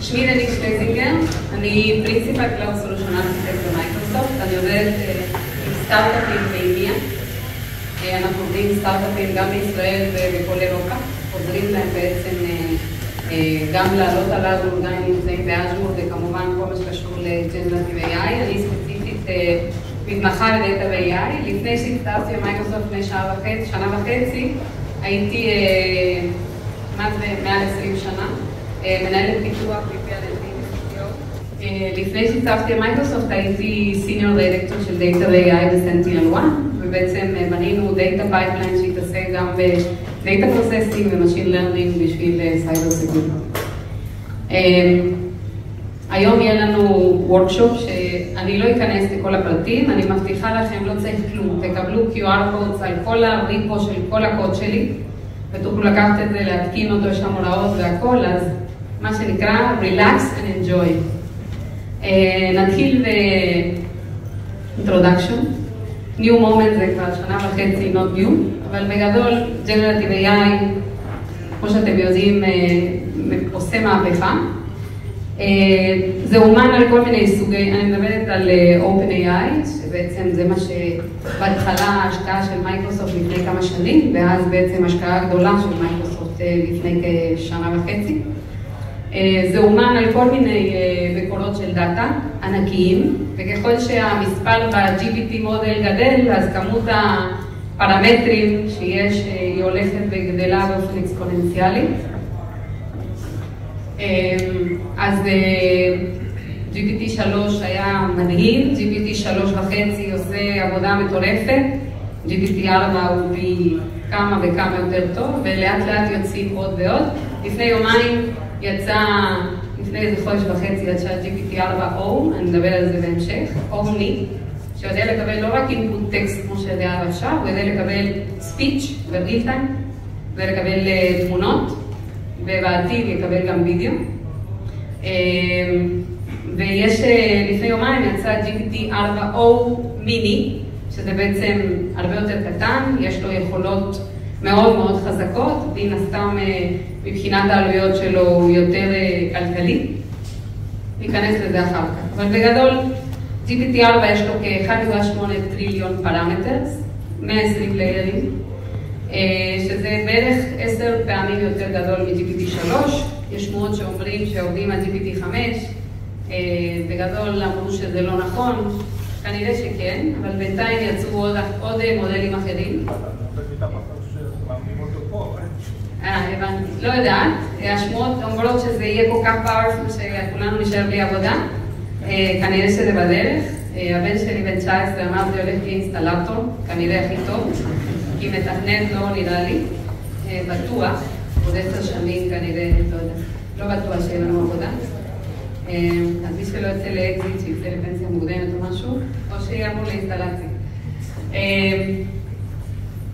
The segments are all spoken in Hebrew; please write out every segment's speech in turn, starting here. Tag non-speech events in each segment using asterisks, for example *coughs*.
שמי דניז שלזינגר, אני Principal Cloud Solution Architect במייקרוסופט, אני עובדת עם סטארט-אפים באינדיה. אנחנו עובדים עם סטארט-אפים גם בישראל ובכל אירופה, עוזרים להם בעצם גם לעלות על Azure, גם אם נמצאים ב-Azure, וכמובן כל מה שקשור לג'נרטיב AI. אני ספציפית מתמחה בדאטה ו-AI. לפני שהצטרפתי למייקרוסופט לפני שנה וחצי, הייתי מעל 20 שנה, מנהלת פיתוח VP לפני שהצטרפתי למייקרוסופט הייתי Senior Director של דאטה ו-AI ב-SentinelOne, ובעצם בנינו data pipeline שהתעסק גם ב-data processing ו-machine learning בשביל cyber security. היום יהיה לנו workshop שאני לא אכנס לכל הפרטים, אני מבטיחה לכם, לא צריך כלום, תקבלו QR code על כל ה-repo של כל הקוד שלי, ותוכלו לקחת את זה, להתקין אותו, יש שם הוראות והכל, אז מה שנקרא Relax and Enjoy. נתחיל ב-Introduction. New Moment זה כבר שנה וחצי, not new, אבל בגדול Generative AI, כמו שאתם יודעים, עושה מהפכה. זה אומן על כל מיני סוגי, אני מדברת על OpenAI, שבעצם זה מה שבהתחלה ההשקעה של מייקרוסופט לפני כמה שנים, ואז בעצם השקעה גדולה של מייקרוסופט לפני כשנה וחצי. זה אומן על כל מיני מקורות של דאטה ענקיים, וככל שהמספר ב-GPT מודל גדל, אז כמות הפרמטרים שיש היא הולכת וגדלה באופן אקספוננציאלי. אז GPT-3 היה מדהים, GPT-3.5 עושה עבודה מטורפת, GPT-4 הוא פי כמה וכמה יותר טוב, ולאט לאט יוצאים עוד ועוד. לפני יומיים יצא, לפני איזה חודש וחצי יצא GPT-4O, אני מדבר על זה בהמשך, Omni, שיודע לקבל לא רק input טקסט כמו שיודע עד עכשיו, הוא יודע לקבל speech ו-real time, ולקבל תמונות. ובעתיד יקבל גם וידאו. ויש, לפני יומיים יצא GPT-4O מיני, שזה בעצם הרבה יותר קטן, יש לו יכולות מאוד מאוד חזקות, מן הסתם מבחינת העלויות שלו הוא יותר כלכלי. ניכנס לזה אחר כך. אבל בגדול, GPT-4 יש לו כ-1.8 טריליון פרמטרס, 120 ליירים. שזה בערך עשר פעמים יותר גדול מ-GPT-3, יש שמועות שאומרים שעובדים על GPT-5, בגדול אמרו שזה לא נכון, כנראה שכן, אבל בינתיים יצאו עוד מודלים אחרים. אה, הבנתי, לא יודעת, השמועות אומרות שזה יהיה כל כך powerful שכולנו נשאר בלי עבודה, כנראה שזה בדרך, הבן שלי בן 19 אמר זה הולך כאינסטלטור, כנראה הכי טוב. כי מתכנת לא נראה לי, בטוח, עוד עשר שנים כנראה, לא יודע, לא בטוח שיהיה לנו עבודה. אז מי שלא יוצא לאקזיט, שיצא לפנסיה מוקדמת או משהו, או שיהיה אמור לאינסטלציה.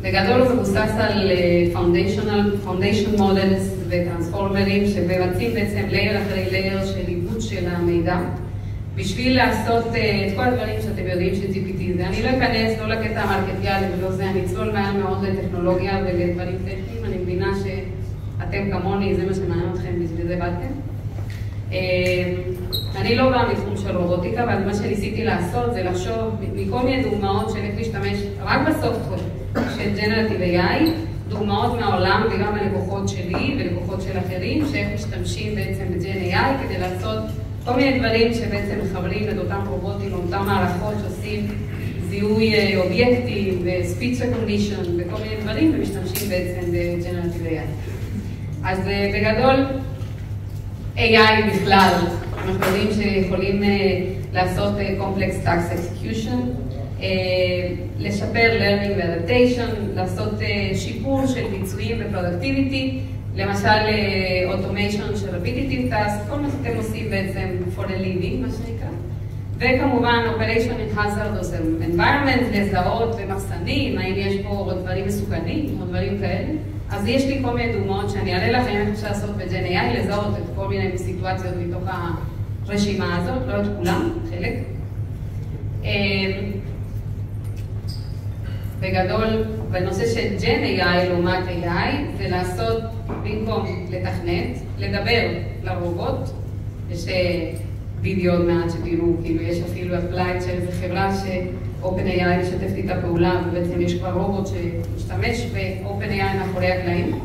בגדול הוא מבוסס על foundation models וטרנספורמרים שמבצעים בעצם layer אחרי layer של עיבוד של המידע. בשביל לעשות את כל הדברים שאתם יודעים ש-GPT זה. אני לא אכנס לא לקטע המרקטיאלי ולא זה, אני אצלול מהר מאוד לטכנולוגיה ולדברים טכניים, אני מבינה שאתם כמוני, זה מה שמעניין אתכם, בשביל זה באתם. אני לא באה מתחום של רובוטיקה, אבל מה שניסיתי לעשות זה לחשוב מכל מיני דוגמאות של איך להשתמש רק בסופטוור של Generative AI, דוגמאות מהעולם וגם הלקוחות שלי ולקוחות של אחרים, שאיך משתמשים בעצם ב-Gen AI כדי לעשות כל מיני דברים שבעצם מחברים את אותם רובוטים, אותם מערכות שעושים זיהוי אובייקטים ו-speech recognition וכל מיני דברים ומשתמשים בעצם ב-Generative AI. אז בגדול, AI בכלל, אנחנו יודעים שיכולים לעשות complex tax execution, לשפר learning ו-adaptation, לעשות שיפור של ביצועים ו-productivity, למשל automation של repetitive task, כל מה שאתם עושים בעצם for a living, מה שנקרא. וכמובן operation in hazardous environment, לזהות במחסנים, האם יש פה דברים מסוכנים או דברים כאלה. אז יש לי כל מיני דוגמאות שאני אראה לכם איך אפשר לעשות ב-Gen AI, לזהות את כל מיני סיטואציות מתוך הרשימה הזאת, לא את כולם, חלק. בגדול, בנושא של Gen AI לעומת AI, זה לעשות, במקום לתכנת, לדבר לרובוט יש וידאו עוד מעט שתראו, כאילו יש אפילו אפלייט של איזה חברה ש-OpenAI משתפת איתה פעולה, ובעצם יש כבר רובוט שמשתמש ב-OpenAI מאחורי הקלעים.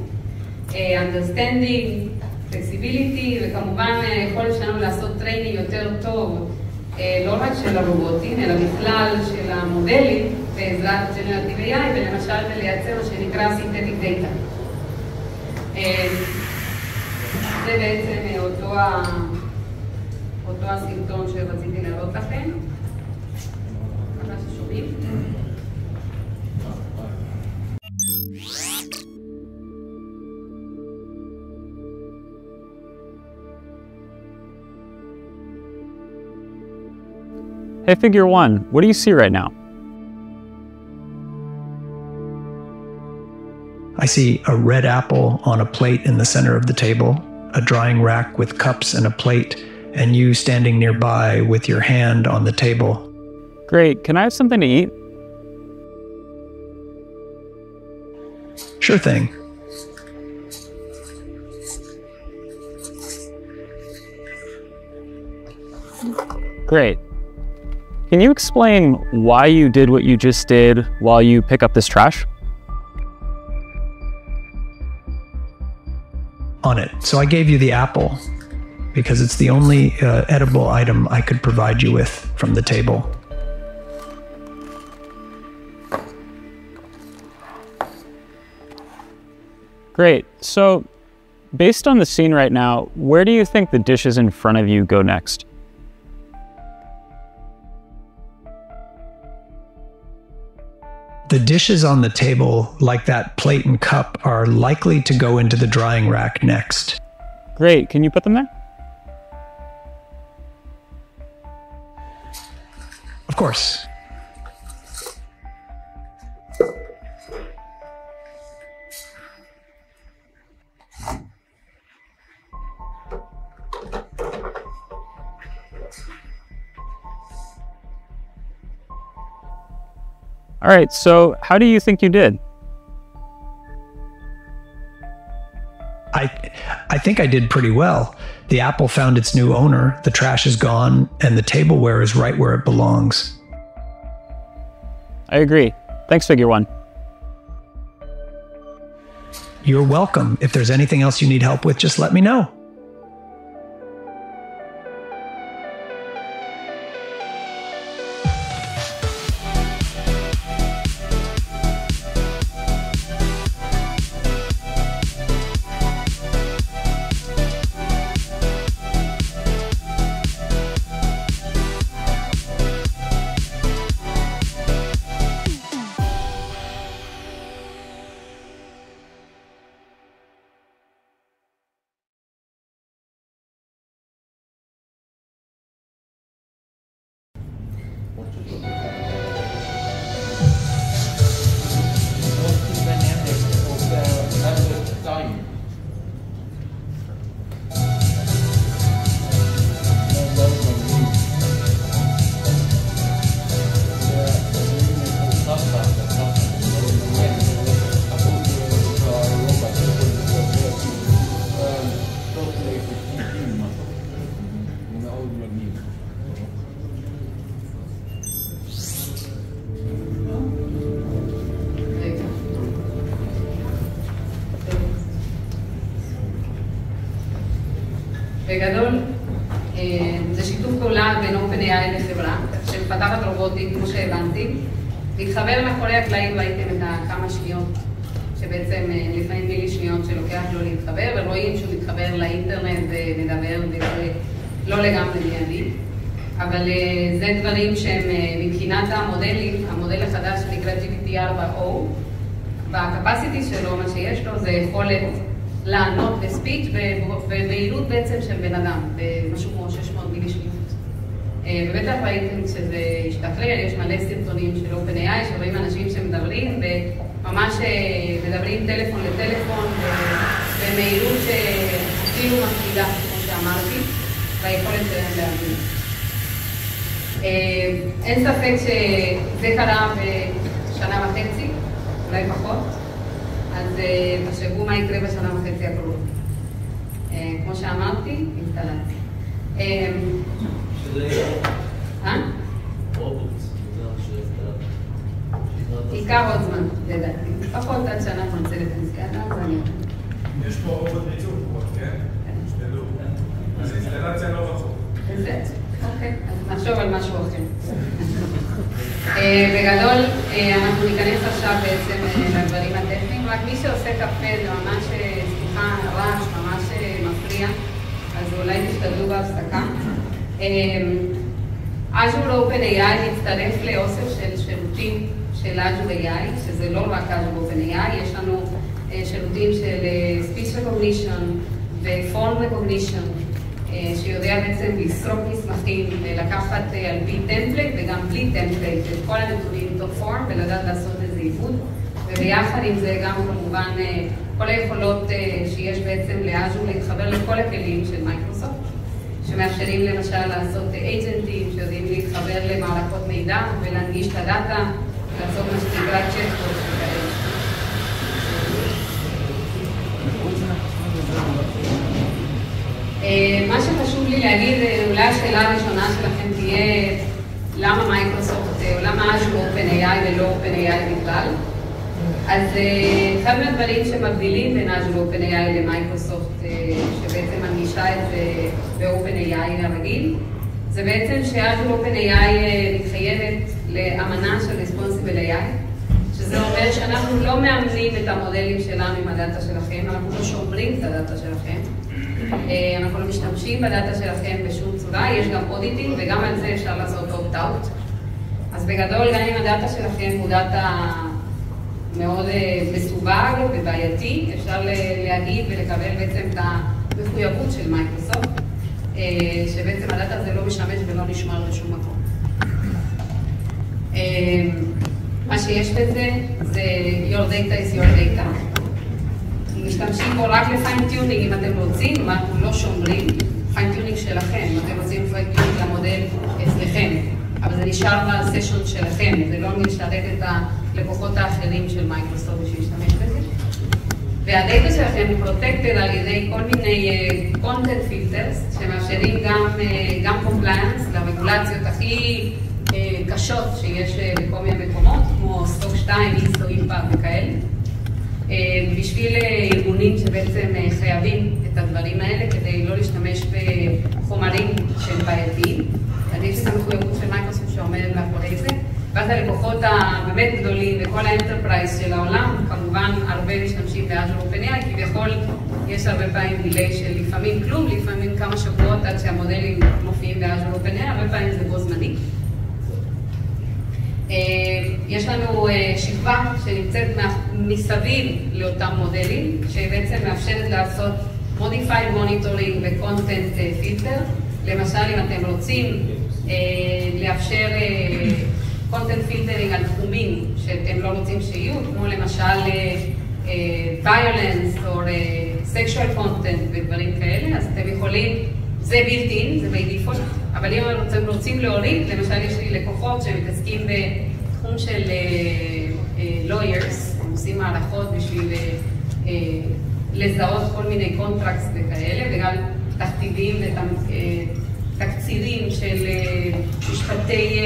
understanding, flexibility, וכמובן היכולת שלנו לעשות training יותר טוב, לא רק של הרובוטים, אלא בכלל של המודלים בעזרת Generative AI, ולמשל לייצר מה שנקרא Synthetic Data. זה בעצם אותו, אותו הסרטון שרציתי להראות לכם. מקווה ששומעים. Hey, Figure One, what do you see right now? I see a red apple on a plate in the center of the table, a drying rack with cups and a plate, and you standing nearby with your hand on the table. Great, can I have something to eat? Sure thing. Great. Can you explain why you did what you just did while you pick up this trash? On it. So I gave you the apple because it's the only uh, edible item I could provide you with from the table. Great. So, based on the scene right now, where do you think the dishes in front of you go next? The dishes on the table, like that plate and cup, are likely to go into the drying rack next. Great. Can you put them there? Of course. All right, so how do you think you did? I, I think I did pretty well. The apple found its new owner, the trash is gone, and the tableware is right where it belongs. I agree. Thanks, Figure One. You're welcome. If there's anything else you need help with, just let me know. להתחבר מאחורי הקלעים ראיתם את הכמה שניות, שבעצם לפעמים מילי שניות שלוקח לו להתחבר, ורואים שהוא מתחבר לאינטרנט ומדבר, וזה לא לגמרי מיידי. אבל זה דברים שהם מבחינת המודלים, המודל החדש שנקרא GPT-4O, בקפסיטי שלו, מה שיש לו זה יכולת לענות לספיץ' במהירות בעצם של בן אדם, במשהו כמו 600 מילי שניות. ובטח ראיתם שזה השתכלל, יש מלא סרטונים של OpenAI שרואים אנשים שמדברים וממש מדברים טלפון לטלפון במהירות שאפילו מפחידה, כמו שאמרתי, והיכולת שלהם להבין. אין ספק שזה קרה בשנה וחצי, אולי פחות. אז תחשבו מה יקרה בשנה וחצי הקרובות. כמו שאמרתי, אינסטלציה. אה, ייקח עוד זמן, לדעתי. לפחות עד שאנחנו נצא לפנסיה, אז אני... יש פה רובוט ריצוף, כן? תשתדלו. אז אינסטלציה לא רחוק. אוקיי, אז נחשוב על משהו אחר. אה, בגדול, אה, אנחנו ניכנס עכשיו בעצם אה, לדברים הטכניים, רק מי שעושה קפה זה ממש, סליחה, רעש ממש מפריע, אז אולי תשתדלו בהפסקה. Azure OpenAI מצטרף לאוסף של שירותים של Azure AI, שזה לא רק Azure OpenAI, יש לנו אה, שירותים של אה, Speech Recognition ו-Form Recognition, אה, שיודע בעצם לסרוק מסמכים ולקחת אה, על פי template וגם בלי template את כל הנתונים מתוך form ולדעת לעשות איזה עיבוד. וביחד עם זה גם כמובן אה, כל היכולות אה, שיש בעצם לאז'ור להתחבר לכל הכלים של מייקרוסופט, שמאפשרים למשל לעשות אייג'נטים שיודעים להתחבר למערכות מידע ולהנגיש את הדאטה, שנקרא צ'טבוט וכאלה. אה, מה שחשוב לי להגיד, אולי השאלה הראשונה שלכם תהיה למה מייקרוסופט, או למה Azure OpenAI ולא OpenAI בכלל. אז אחד מהדברים שמבדילים בין Azure OpenAI למייקרוסופט, אה, שבעצם מנגישה את זה ב-OpenAI הרגיל, זה בעצם ש-Azure OpenAI אה, מתחייבת לאמנה של Responsible AI, שזה אומר שאנחנו לא מאמנים את המודלים שלנו עם הדאטה שלכם, אנחנו לא שומרים את הדאטה שלכם. אה, אנחנו לא משתמשים בדאטה שלכם בשום צורה, יש גם אודיטים וגם על זה אפשר לעשות opt-out. אז בגדול, גם אם הדאטה שלכם הוא דאטה מאוד אה, מסווג ובעייתי, אפשר להגיד ולקבל בעצם את המחויבות של מייקרוסופט, אה, שבעצם הדאטה הזה לא משמש ולא נשמר בשום מקום. אה, מה שיש בזה זה your data is your data. משתמשים בו רק ל-fine-tuning אם אתם רוצים, מה אנחנו לא שומרים, fine-tuning שלכם, אם אתם רוצים fine-tuning למודל אצלכם, אבל זה נשאר ב-session שלכם, זה לא משרת את הלקוחות האחרים של מייקרוסופט בשביל להשתמש בזה. והדאטה שלכם הוא protected על ידי כל מיני content filters שמאפשרים גם, אה, גם compliance לרגולציות הכי אה, קשות שיש אה, בכל מיני מקומות, כמו SOC 2, ISO, impact וכאלה. אה, בשביל אה, ארגונים שבעצם חייבים את הדברים האלה כדי לא להשתמש בחומרים שהם בעייתיים. אז יש את המחויבות של מייקרוסופט שעומדת מאחורי זה. ואז הלקוחות הבאמת גדולים וכל ה enterprise של העולם, כמובן הרבה משתמשים ב-Azure OpenAI, כביכול יש הרבה פעמים delay של לפעמים כלום, לפעמים כמה שבועות עד שהמודלים מופיעים ב-Azure OpenAI, הרבה פעמים זה בו זמני. אה, יש לנו אה, שכבה שנמצאת מסביב לאותם מודלים, שבעצם מאפשרת לעשות Modified Monitoring ו-Content Filter. למשל, אם אתם רוצים אה, לאפשר Content Filtering על תחומים שאתם לא רוצים שיהיו, כמו למשל Violence או Sexual Content ודברים כאלה, אז אתם יכולים, זה built in, זה by default, אבל אם אתם רוצים להוריד, למשל יש לי לקוחות שמתעסקים בתחום של uh, uh, lawyers, הם עושים מערכות בשביל uh, לזהות כל מיני contracts וכאלה, וגם תכתיבים ותקצירים של משפטי,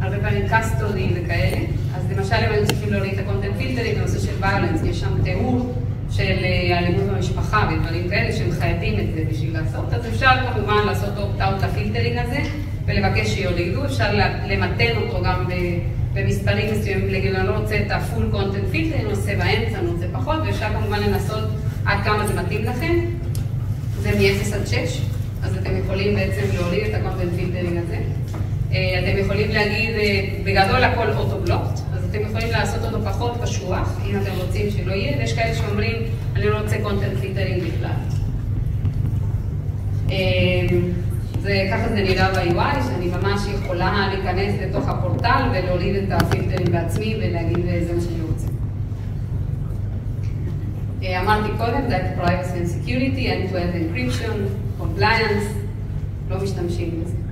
הרבה פעמים custody ם וכאלה. אז למשל אם היו צריכים להוריד את ה content פילטרים בנושא של violence, יש שם תיאור של אלימות במשפחה ודברים כאלה שהם חייבים את זה בשביל לעשות, אז אפשר כמובן לעשות opt-out ל filtering הזה ולבקש שיורידו, אפשר למתן אותו גם במספרים מסוימים, להגיד אני לא רוצה את ה full content filter, אני רוצה באמצע, אני רוצה פחות, ואפשר כמובן לנסות עד כמה זה מתאים לכם, זה מ-0 עד 6, אז אתם יכולים בעצם להוריד את ה content filtering הזה. אתם יכולים להגיד, בגדול הכל auto-blocked, אתם יכולים לעשות אותו פחות קשוח, אם אתם רוצים שלא יהיה, ויש כאלה שאומרים, אני לא רוצה content filtering בכלל. זה, ככה זה נראה ב-UI, שאני ממש יכולה להיכנס לתוך הפורטל ולהוריד את הפילטרים בעצמי ולהגיד זה מה שאני רוצה. אמרתי קודם, זה privacy and security, end-to-end encryption, compliance, לא משתמשים בזה.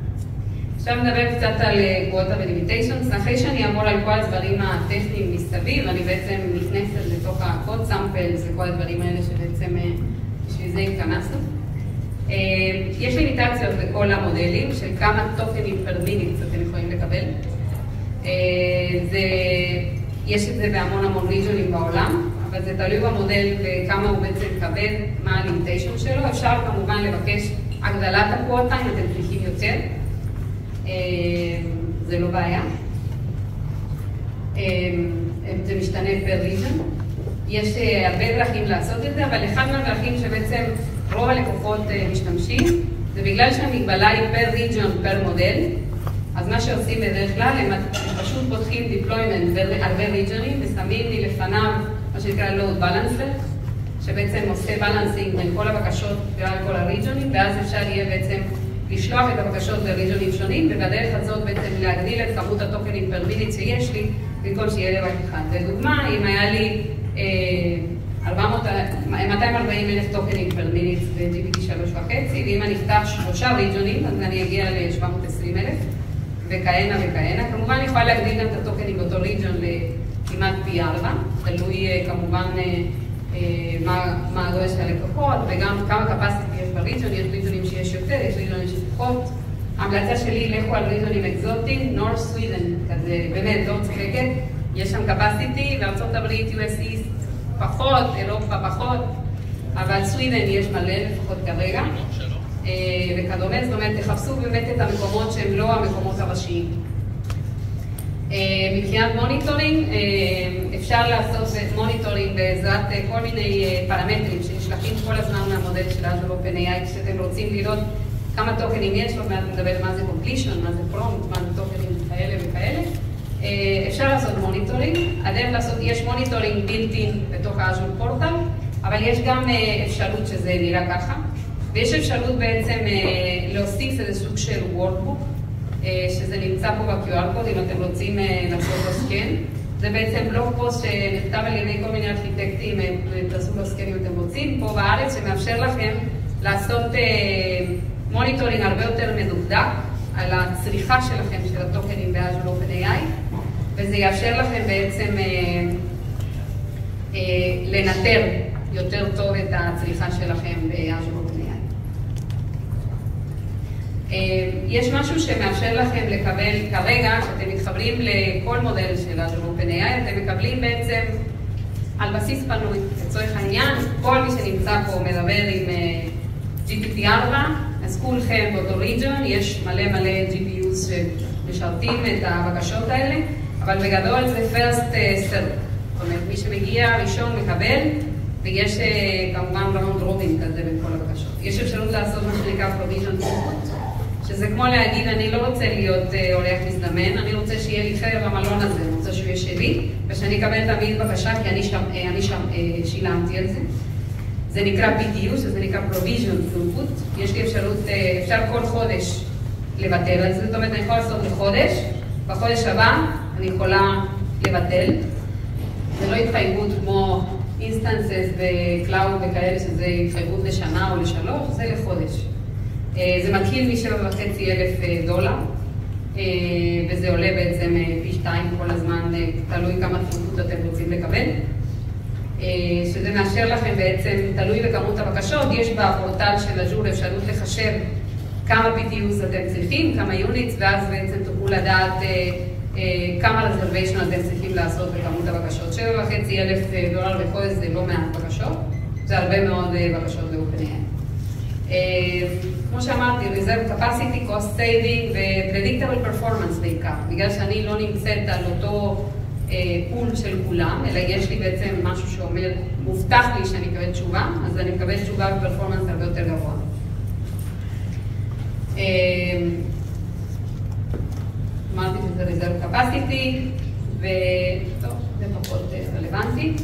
עכשיו נדבר קצת על quota ו-limitations, אחרי שאני אעבור על כל הדברים הטכניים מסביב, אני בעצם נכנסת לתוך ה-code וכל הדברים האלה שבעצם בשביל זה התכנסנו. יש לימיטציות בכל המודלים של כמה טוקנים פר אתם יכולים לקבל. זה, יש את זה בהמון המון ריג'ונים בעולם, אבל זה תלוי במודל וכמה הוא בעצם כבד, מה הלימיטיישן שלו. אפשר כמובן לבקש הגדלת הקווטה אם אתם צריכים יותר, זה לא בעיה. זה משתנה per region. יש הרבה דרכים לעשות את זה, אבל אחד מהדרכים שבעצם רוב הלקוחות משתמשים, זה בגלל שהמגבלה היא per region, per model, אז מה שעושים בדרך כלל, הם פשוט פותחים deployment בהרבה region ים ושמים לי לפניו מה שנקרא load balancer, שבעצם עושה balancing בין כל הבקשות ועל כל ה region ים, ואז אפשר יהיה בעצם לשלוח את הבקשות ל region ים שונים, ובדרך הזאת בעצם להגדיל את כמות הטוקנים per minute שיש לי, במקום שיהיה לי רק אחד. לדוגמה, אם היה לי 240 אלף טוקנים פר מיניט ב-GPT 3.5, ואם אני אפתח שלושה ריג'ונים, אז אני אגיע ל-720 אלף, וכהנה וכהנה. כמובן, אני יכולה להגדיל גם את הטוקנים באותו ריג'ון לכמעט פי 4, תלוי כמובן מה הגודל של הלקוחות, וגם כמה capacity יש בריג'ון, יש ריג'ונים שיש יותר, יש ריג'ונים שיש פחות. ההמלצה שלי, לכו על region ים אקזוטיים, North Sweden, כזה באמת לא צוחקת, יש שם capacity, בארה"ב, US East פחות, אירופה פחות, אבל Sweden יש מלא לפחות כרגע, וכדומה, זאת אומרת, תחפשו באמת את המקומות שהם לא המקומות הראשיים. מבחינת monitoring, אפשר לעשות monitoring בעזרת כל מיני פרמטרים שנשלחים כל הזמן מהמודל של Azure OpenAI, כשאתם רוצים לראות כמה טוקנים יש לו, מעט נדבר מה זה completion, מה זה prompt, מה זה טוקנים כאלה וכאלה. אפשר לעשות monitoring, הדרך לעשות, יש monitoring built-in בתוך ה-Azure פורטל, אבל יש גם אפשרות שזה נראה ככה, ויש אפשרות בעצם להוסיף איזה סוג של workbook, שזה נמצא פה ב-QR code, אם אתם רוצים לעשות לו scan. זה בעצם blog post שנכתב על ידי כל מיני ארכיטקטים, תעשו scan אם אתם רוצים, פה בארץ, שמאפשר לכם לעשות monitoring הרבה יותר מדוקדק על הצריכה שלכם של הטוקנים ב-Azure OpenAI, וזה יאפשר לכם בעצם לנטר יותר טוב את הצריכה שלכם OpenAI. יש משהו שמאפשר לכם לקבל כרגע, כשאתם מתחברים לכל מודל של Azure OpenAI, אתם מקבלים בעצם על בסיס פנוי. לצורך העניין, כל מי שנמצא פה מדבר עם GPT-4, אז כולכם באותו ריג'ון, יש מלא מלא GPUs שמשרתים את הבקשות האלה, אבל בגדול זה first serve. זאת אומרת, מי שמגיע ראשון מקבל, ויש כמובן ראונד רובין כזה בין כל הבקשות. יש אפשרות לעשות מה שנקרא provision support. שזה כמו להגיד, אני לא רוצה להיות אורח מזדמן, אני רוצה שיהיה לי חרב המלון הזה, אני רוצה שהוא יהיה שלי, ושאני אקבל תמיד בקשה, כי אני שם, אני שם שילמתי על זה. זה נקרא PTU, שזה נקרא Provision Throughput. יש לי אפשרות, אפשר כל חודש לבטל על זה, זאת אומרת, אני יכולה לעשות לחודש, בחודש הבא אני יכולה לבטל. זה לא התחייבות כמו instances ו cloud וכאלה, שזה התחייבות לשנה או לשלוש, זה לחודש. זה מתחיל מ-7.5 אלף דולר, וזה עולה בעצם פי שתיים כל הזמן, תלוי כמה תפקוד אתם רוצים לקבל. שזה מאשר לכם בעצם, תלוי בכמות הבקשות, יש בפורטל של אג'ור אפשרות לחשב כמה PTUs אתם צריכים, כמה יוניטס, ואז בעצם תוכלו לדעת כמה reservation אתם צריכים לעשות בכמות הבקשות. 7.5 אלף דולר בחודש זה לא מעט בקשות, זה הרבה מאוד בקשות ל-OpenAI. כמו שאמרתי, reserve capacity, cost saving ו-predictable performance בעיקר, בגלל שאני לא נמצאת על אותו פול של כולם, אלא יש לי בעצם משהו שאומר, מובטח לי שאני אקבל תשובה, אז אני מקבל תשובה בפרפורמנס הרבה יותר גבוה. אמרתי שזה reserve capacity, וטוב, זה פחות רלוונטי.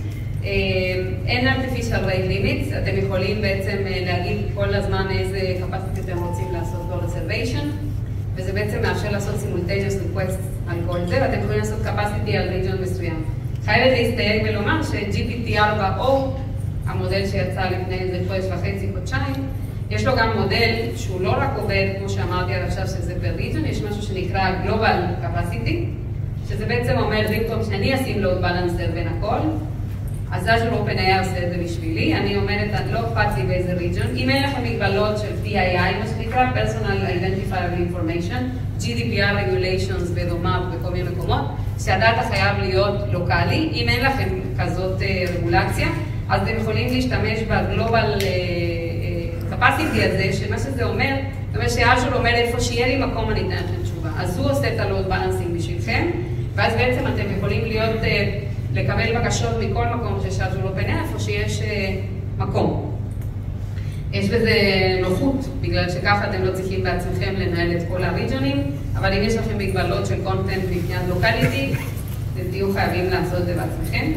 אין artificial rate limits, אתם יכולים בעצם להגיד כל הזמן איזה capacity אתם רוצים לעשות לו reservation, וזה בעצם מאפשר לעשות simultaneous requests על כל זה, ואתם יכולים לעשות capacity על region מסוים. חייבת להסתייג ולומר ש-GPT-4 או המודל שיצא לפני איזה חודש וחצי, חודשיים, יש לו גם מודל שהוא לא רק עובד, כמו שאמרתי עד עכשיו, שזה per region, יש משהו שנקרא Global Capacity, שזה בעצם אומר, במקום שאני אשים load balancer בין הכל, אז Azure OpenAI עושה את זה בשבילי, אני עומדת, לא אכפת לי באיזה region, אם אין לכם מגבלות של PII, מה שנקרא, Personal Identifiable Information, GDPR Regulations ודומיו בכל מיני מקומות, שהדאטה חייב להיות לוקאלי, אם אין לכם כזאת רגולציה, אז אתם יכולים להשתמש בגלובל capacity הזה, שמה שזה אומר, זאת אומרת שאז'ור אומר איפה שיהיה לי מקום אני אתן לכם תשובה. אז הוא עושה את הלוד בלנסינג בשבילכם, ואז בעצם אתם יכולים להיות, לקבל בקשות מכל מקום שיש אז'ור אופן איפה שיש מקום. יש בזה נוחות, בגלל שככה אתם לא צריכים בעצמכם לנהל את כל הריג'ונים, אבל אם יש לכם מגבלות של קונטנט מבחינת לוקליטי, *coughs* תהיו חייבים לעשות את זה בעצמכם.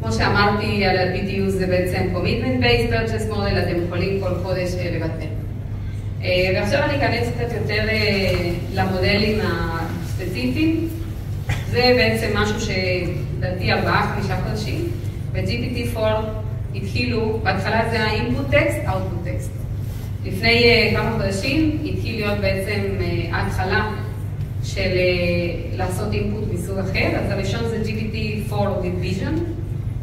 כמו שאמרתי, על ה-BTU זה בעצם commitment based purchase model, אתם יכולים כל חודש לבטל. ועכשיו אני אכנס קצת יותר למודלים הספציפיים. זה בעצם משהו שלדעתי ארבעה, חמישה חודשים. ב-GPT4 התחילו, בהתחלה זה ה-input text, output text. לפני כמה חודשים התחיל להיות בעצם ההתחלה של לעשות input מסוג אחר. אז הראשון זה GPT4 with vision.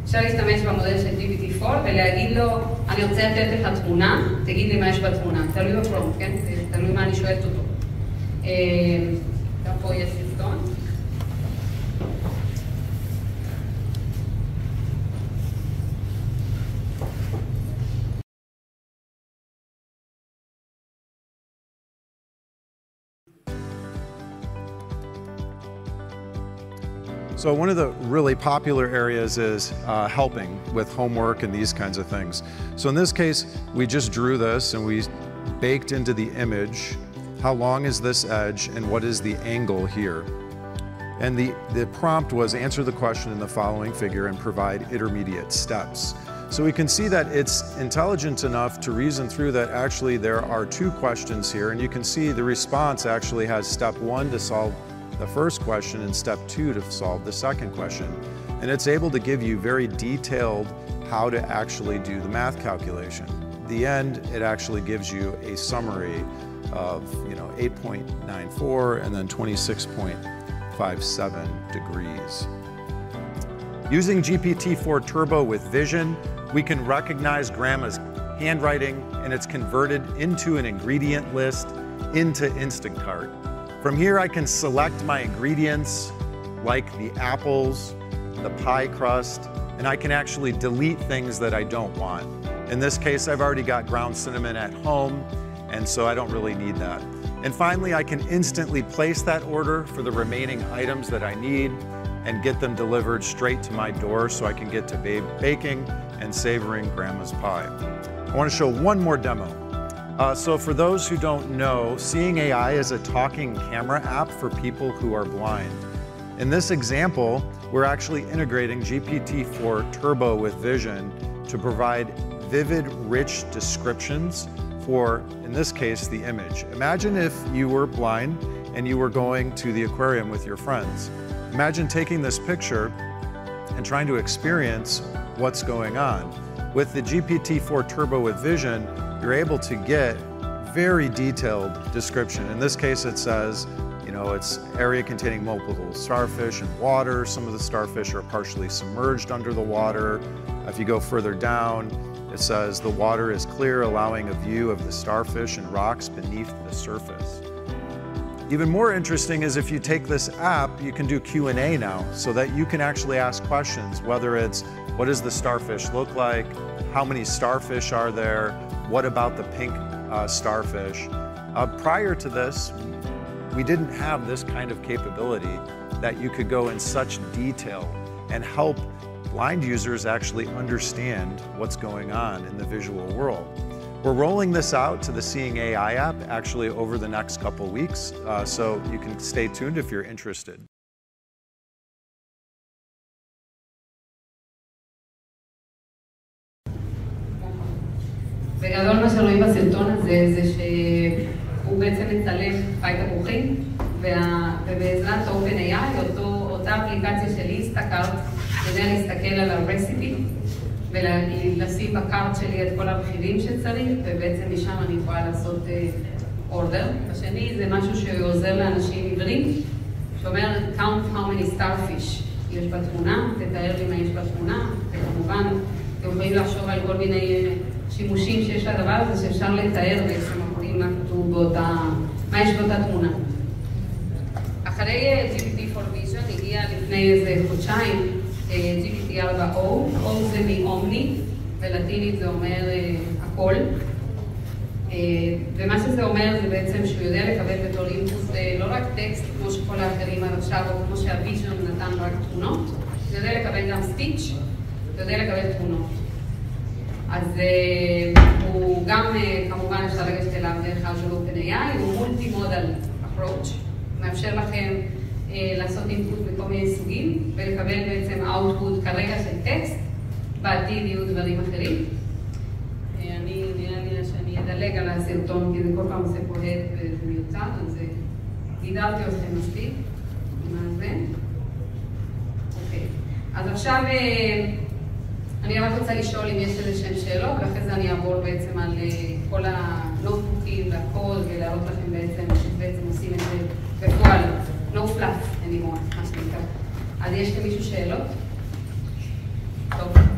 אפשר להשתמש במודל של GPT4 ולהגיד לו, אני רוצה לתת לך תמונה, תגיד לי מה יש בתמונה. תלוי בפרומט, כן? תלוי מה אני שואלת אותו. גם פה יש So one of the really popular areas is uh, helping with homework and these kinds of things. So in this case, we just drew this and we baked into the image how long is this edge and what is the angle here. And the, the prompt was answer the question in the following figure and provide intermediate steps. So we can see that it's intelligent enough to reason through that actually there are two questions here and you can see the response actually has step one to solve the first question and step two to solve the second question. And it's able to give you very detailed how to actually do the math calculation. At the end, it actually gives you a summary of, you know, 8.94 and then 26.57 degrees. Using GPT-4 Turbo with Vision, we can recognize grandma's handwriting and it's converted into an ingredient list into Instacart. From here, I can select my ingredients, like the apples, the pie crust, and I can actually delete things that I don't want. In this case, I've already got ground cinnamon at home, and so I don't really need that. And finally, I can instantly place that order for the remaining items that I need and get them delivered straight to my door so I can get to baking and savoring grandma's pie. I want to show one more demo. Uh, so for those who don't know, Seeing AI is a talking camera app for people who are blind. In this example, we're actually integrating GPT-4 Turbo with Vision to provide vivid, rich descriptions for, in this case, the image. Imagine if you were blind and you were going to the aquarium with your friends. Imagine taking this picture and trying to experience what's going on. With the GPT-4 Turbo with Vision, you're able to get very detailed description. In this case, it says, you know, it's area containing multiple starfish and water. Some of the starfish are partially submerged under the water. If you go further down, it says the water is clear, allowing a view of the starfish and rocks beneath the surface. Even more interesting is if you take this app, you can do Q&A now so that you can actually ask questions, whether it's what does the starfish look like? How many starfish are there? What about the pink uh, starfish? Uh, prior to this, we didn't have this kind of capability that you could go in such detail and help blind users actually understand what's going on in the visual world. We're rolling this out to the Seeing AI app actually over the next couple weeks, uh, so you can stay tuned if you're interested. בגדול מה שרואים בסרטון הזה זה שהוא בעצם מצלם חי תפוחים ובעזרת OpenAI, אותו, אותה אפליקציה של Instacart יודע להסתכל על ה recipe ולשים ב cart שלי את כל הרכיבים שצריך ובעצם משם אני יכולה לעשות order. השני זה משהו שעוזר לאנשים עיוורים שאומר count how many starfish יש בתמונה, תתאר לי מה יש בתמונה, וכמובן אתם יכולים לחשוב על כל מיני שימושים שיש לדבר הזה, שאפשר לתאר בעצם אם מה כתוב באותה, מה יש באותה תמונה. אחרי GPT for Vision הגיע לפני איזה חודשיים GPT 4O, O זה מאומני, בלטינית זה אומר הכל. ומה שזה אומר זה בעצם שהוא יודע לקבל בתור אינפוס לא רק טקסט כמו שכל האחרים עד עכשיו, או כמו שהוויז'ון נתן רק תמונות, הוא יודע לקבל גם ספיץ', הוא יודע לקבל תמונות. אז הוא גם, כמובן אפשר לגשת אליו דרך Azure OpenAI, הוא מולטי מודל approach, מאפשר לכם לעשות אינפוט בכל מיני סוגים ולקבל בעצם output כרגע של טקסט, בעתיד יהיו דברים אחרים. אני, נראה לי שאני אדלג על הסרטון, כי זה כל פעם עושה פה הד וזה מיוצר, אז גידרתי אתכם מספיק עם זה. אוקיי, אז עכשיו אני רק רוצה לשאול אם יש איזה שהן שאלות, ואחרי זה אני אעבור בעצם על כל הנוטבוקים והכל, ולהראות לכם בעצם איך בעצם עושים את זה בפועל. no fluff anymore, מה שנקרא. אז יש למישהו שאלות? טוב.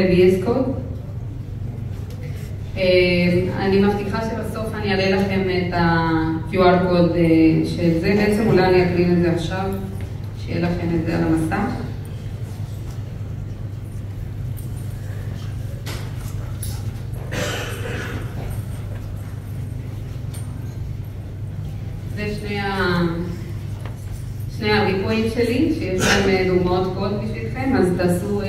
ל-VS Code. אני מבטיחה שבסוף אני אראה לכם את ה-QR קוד של זה, בעצם אולי אני אקרין את זה עכשיו, שיהיה לכם את זה על המסך. זה שני, ה... שני הריפויים שלי, שיש להם דוגמאות קוד בשבילכם, אז תעשו,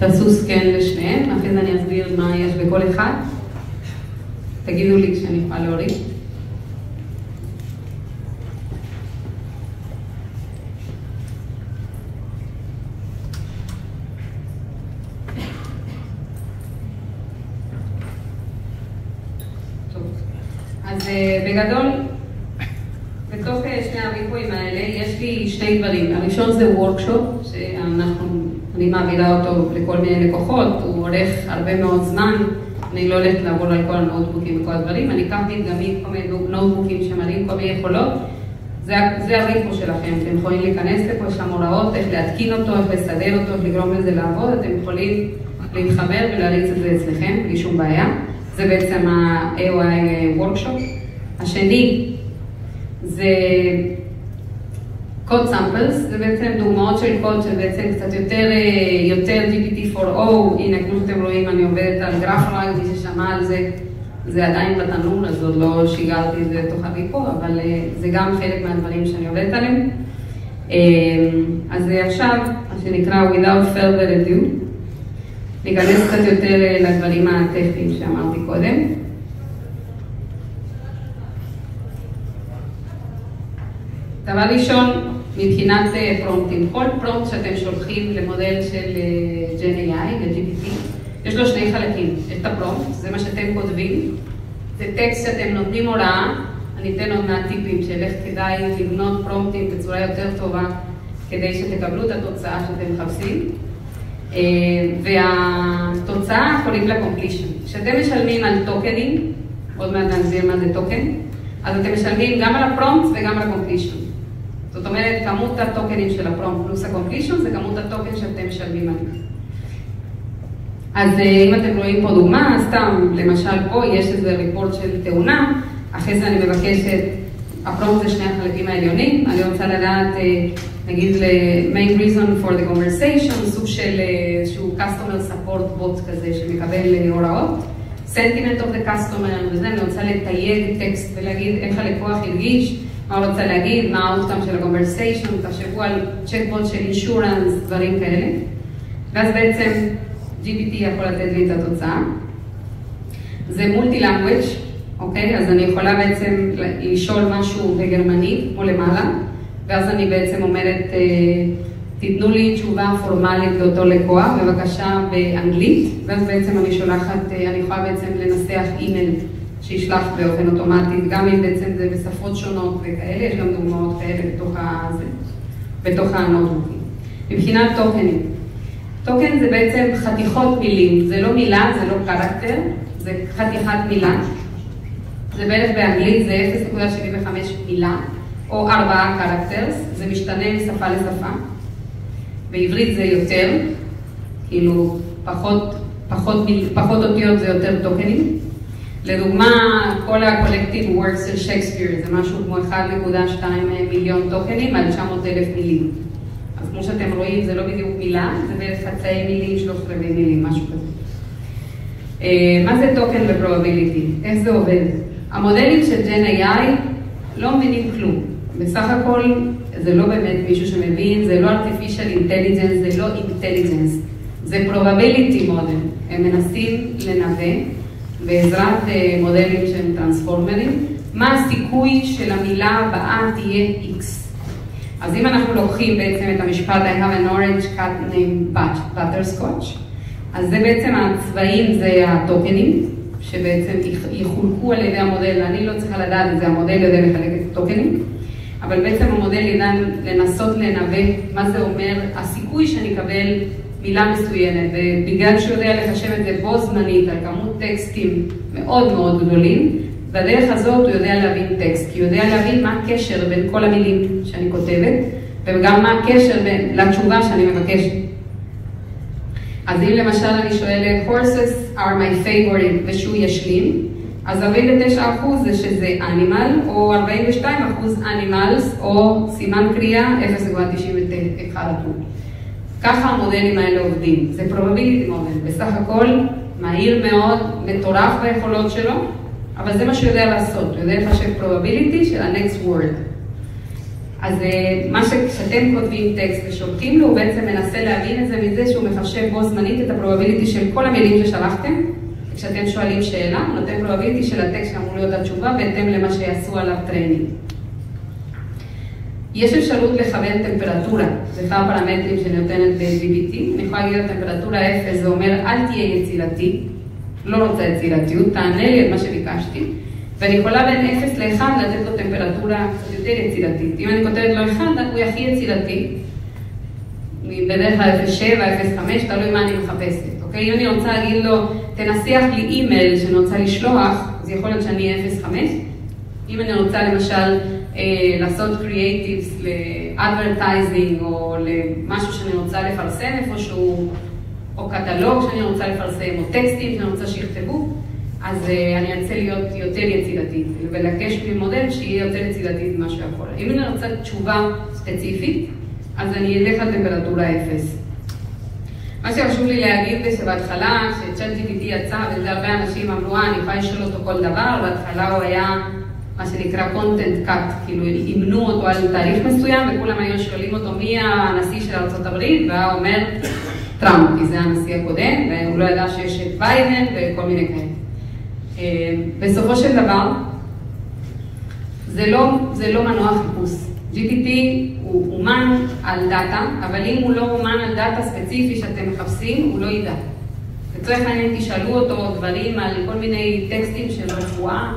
תעשו סקן לשניהם, אחרי זה אני אסביר מה יש בכל אחד. תגידו לי כשאני יכולה להוריד. אז בגדול, בתוך שני הריפויים האלה יש לי שני דברים. הראשון זה וורקשופ, שאני מעבירה אותו לכל מיני לקוחות, הוא אורך הרבה מאוד זמן. אני לא הולכת לעבור על כל הנוטבוקים וכל הדברים, אני אקח מדגמית כל מיני נוטבוקים שמראים כל מיני יכולות. זה, זה הריפו שלכם, אתם יכולים להיכנס לפה, יש שם הוראות, איך להתקין אותו, איך לסדר אותו, איך לגרום לזה לעבוד, אתם יכולים להתחבר ולהריץ את זה אצלכם, בלי שום בעיה. זה בעצם ה-AOI Workshop. השני זה code samples, זה בעצם דוגמאות של קוד שבעצם קצת יותר, יותר GPT-4O, הנה כמו שאתם רואים אני עובדת על GraphRAG, מי ששמע על זה, זה עדיין בתנור, אז עוד לא שיגרתי את זה לתוך ה repo, אבל זה גם חלק מהדברים שאני עובדת עליהם. אז עכשיו, מה שנקרא without further ado, ניכנס קצת יותר לדברים הטכניים שאמרתי קודם. דבר ראשון, מבחינת פרומפטים, כל פרומפט שאתם שולחים למודל של GenAI, ל-GPT, יש לו שני חלקים. את הפרומפט, זה מה שאתם כותבים, זה טקסט שאתם נותנים הוראה, אני אתן עוד מעט טיפים של איך כדאי לבנות פרומפטים בצורה יותר טובה, כדי שתקבלו את התוצאה שאתם מחפשים. והתוצאה קוראים לה completion. כשאתם משלמים על טוקנים, עוד מעט נסביר מה זה טוקן, אז אתם משלמים גם על הפרומפט וגם על ה-completion. זאת אומרת, כמות הטוקנים של הפרומפט פלוס ה-completion זה כמות הטוקן שאתם משלמים עליהם. אז אם אתם רואים פה דוגמה, סתם, למשל פה יש איזה ריפורט של תאונה, אחרי זה אני מבקשת, הפרומפט זה שני החלקים העליונים, אני רוצה לדעת, נגיד ל-main reason for the conversation, סוג של איזשהו customer support bot כזה שמקבל הוראות, sentiment of the customer, וזה, אני רוצה לתייג טקסט ולהגיד איך הלקוח הרגיש, מה הוא רוצה להגיד, מה ה-outcome של ה-conversation, תחשבו על צ'קבוט של insurance, דברים כאלה. ואז בעצם GPT יכול לתת לי את התוצאה. זה מולטי-language, אוקיי? אז אני יכולה בעצם לשאול משהו בגרמנית, כמו למעלה, ואז אני בעצם אומרת, תיתנו לי תשובה פורמלית לאותו לקוח, בבקשה באנגלית, ואז בעצם אני שולחת, אני יכולה בעצם לנסח אימייל שישלח באופן אוטומטי, גם אם בעצם זה בשפות שונות וכאלה, יש גם דוגמאות כאלה בתוך הזה. בתוך ה notebook ים. מבחינת טוקנים. טוקן זה בעצם חתיכות מילים, זה לא מילה, זה לא character, זה חתיכת מילה. זה בערך באנגלית, זה 0.75 מילה, או 4 characters, זה משתנה משפה לשפה. בעברית זה יותר, כאילו פחות, פחות, פחות אותיות זה יותר טוקנים. לדוגמה, כל ה-collective works של שייקספיר זה משהו כמו 1.2 מיליון טוקנים על 900 אלף מילים. אז כמו שאתם רואים, זה לא בדיוק מילה, זה בערך חצאי מילים, שלושת רבעי מילים, משהו כזה. אה, מה זה טוקן ו-probability? איך זה עובד? המודלים של Gen AI לא מבינים כלום. בסך הכל זה לא באמת מישהו שמבין, זה לא artificial intelligence, זה לא intelligence, זה probability model. הם מנסים לנבא בעזרת אה, מודלים שהם טרנספורמרים, מה הסיכוי של המילה הבאה תהיה X. אז אם אנחנו לוקחים בעצם את המשפט I have an orange cat named butterscotch, אז זה בעצם הצבעים, זה הטוקנים, שבעצם יחולקו על ידי המודל, אני לא צריכה לדעת את זה, המודל יודע לחלק את הטוקנים, אבל בעצם המודל ידע לנסות לנבא מה זה אומר הסיכוי שאני אקבל מילה מסוימת, ובגלל שהוא יודע לחשב את זה בו זמנית על כמות טקסטים מאוד מאוד גדולים, בדרך הזאת הוא יודע להבין טקסט, כי הוא יודע להבין מה הקשר בין כל המילים שאני כותבת, וגם מה הקשר בין, לתשובה שאני מבקשת. אז אם למשל אני שואלת, horses are my favorite, ושהוא ישלים, אז 49% זה שזה animal, או 42% animals, או סימן קריאה 0.91%. ככה המודלים האלה עובדים, זה probability model, בסך הכל מהיר מאוד, מטורף ביכולות שלו, אבל זה מה שהוא יודע לעשות, הוא יודע לחשב probability של ה-next word. אז אה, מה שכשאתם כותבים טקסט ושולטים לו, הוא בעצם מנסה להבין את זה מזה שהוא מחשב בו זמנית את ה-probability של כל המילים ששלחתם. כשאתם שואלים שאלה, הוא נותן probability של הטקסט שאמור להיות התשובה בהתאם למה שיעשו עליו training. יש אפשרות לכוון טמפרטורה, זה כמה פרמטרים שאני נותנת ב-GPT, אני יכולה להגיד הטמפרטורה 0, זה אומר אל תהיה יצירתי, לא רוצה יצירתיות, תענה לי את מה שביקשתי, ואני יכולה בין 0 ל-1 לתת לו טמפרטורה קצת יותר יצירתית. אם אני כותבת לו 1, הוא הכי יצירתי, בדרך כלל 0.7, 0.5, תלוי מה אני מחפשת, אוקיי? אם אני רוצה להגיד לו, תנסח לי אימייל שאני רוצה לשלוח, אז יכול להיות שאני 0.5. אם אני רוצה למשל לעשות creatives ל advertising או למשהו שאני רוצה לפרסם איפשהו, או קטלוג שאני רוצה לפרסם, או טקסטים שאני רוצה שיכתבו, אז אה, אני ארצה להיות יותר יצירתית, ולבקש ממודל שיהיה יותר יצירתית ממה שיכול. אם אני רוצה תשובה ספציפית, אז אני אלך על טמפרטורה אפס. מה שחשוב לי להגיד זה שבהתחלה, כשצ'אט GPT יצא, וזה הרבה אנשים אמרו, אה, אני יכולה לשאול אותו כל דבר, בהתחלה הוא היה מה שנקרא content cut, כאילו אימנו אותו על תאריך מסוים, וכולם היו שואלים אותו מי הנשיא של ארה"ב, והיה אומר טראמפ, כי זה הנשיא הקודם, והוא לא ידע שיש את ביידן וכל מיני כאלה. אה, בסופו של דבר, זה לא, זה לא מנוע חיפוש. GPT הוא אומן על data, אבל אם הוא לא אומן על data ספציפי שאתם מחפשים, הוא לא ידע. לצורך העניין תשאלו אותו דברים על כל מיני טקסטים של רפואה,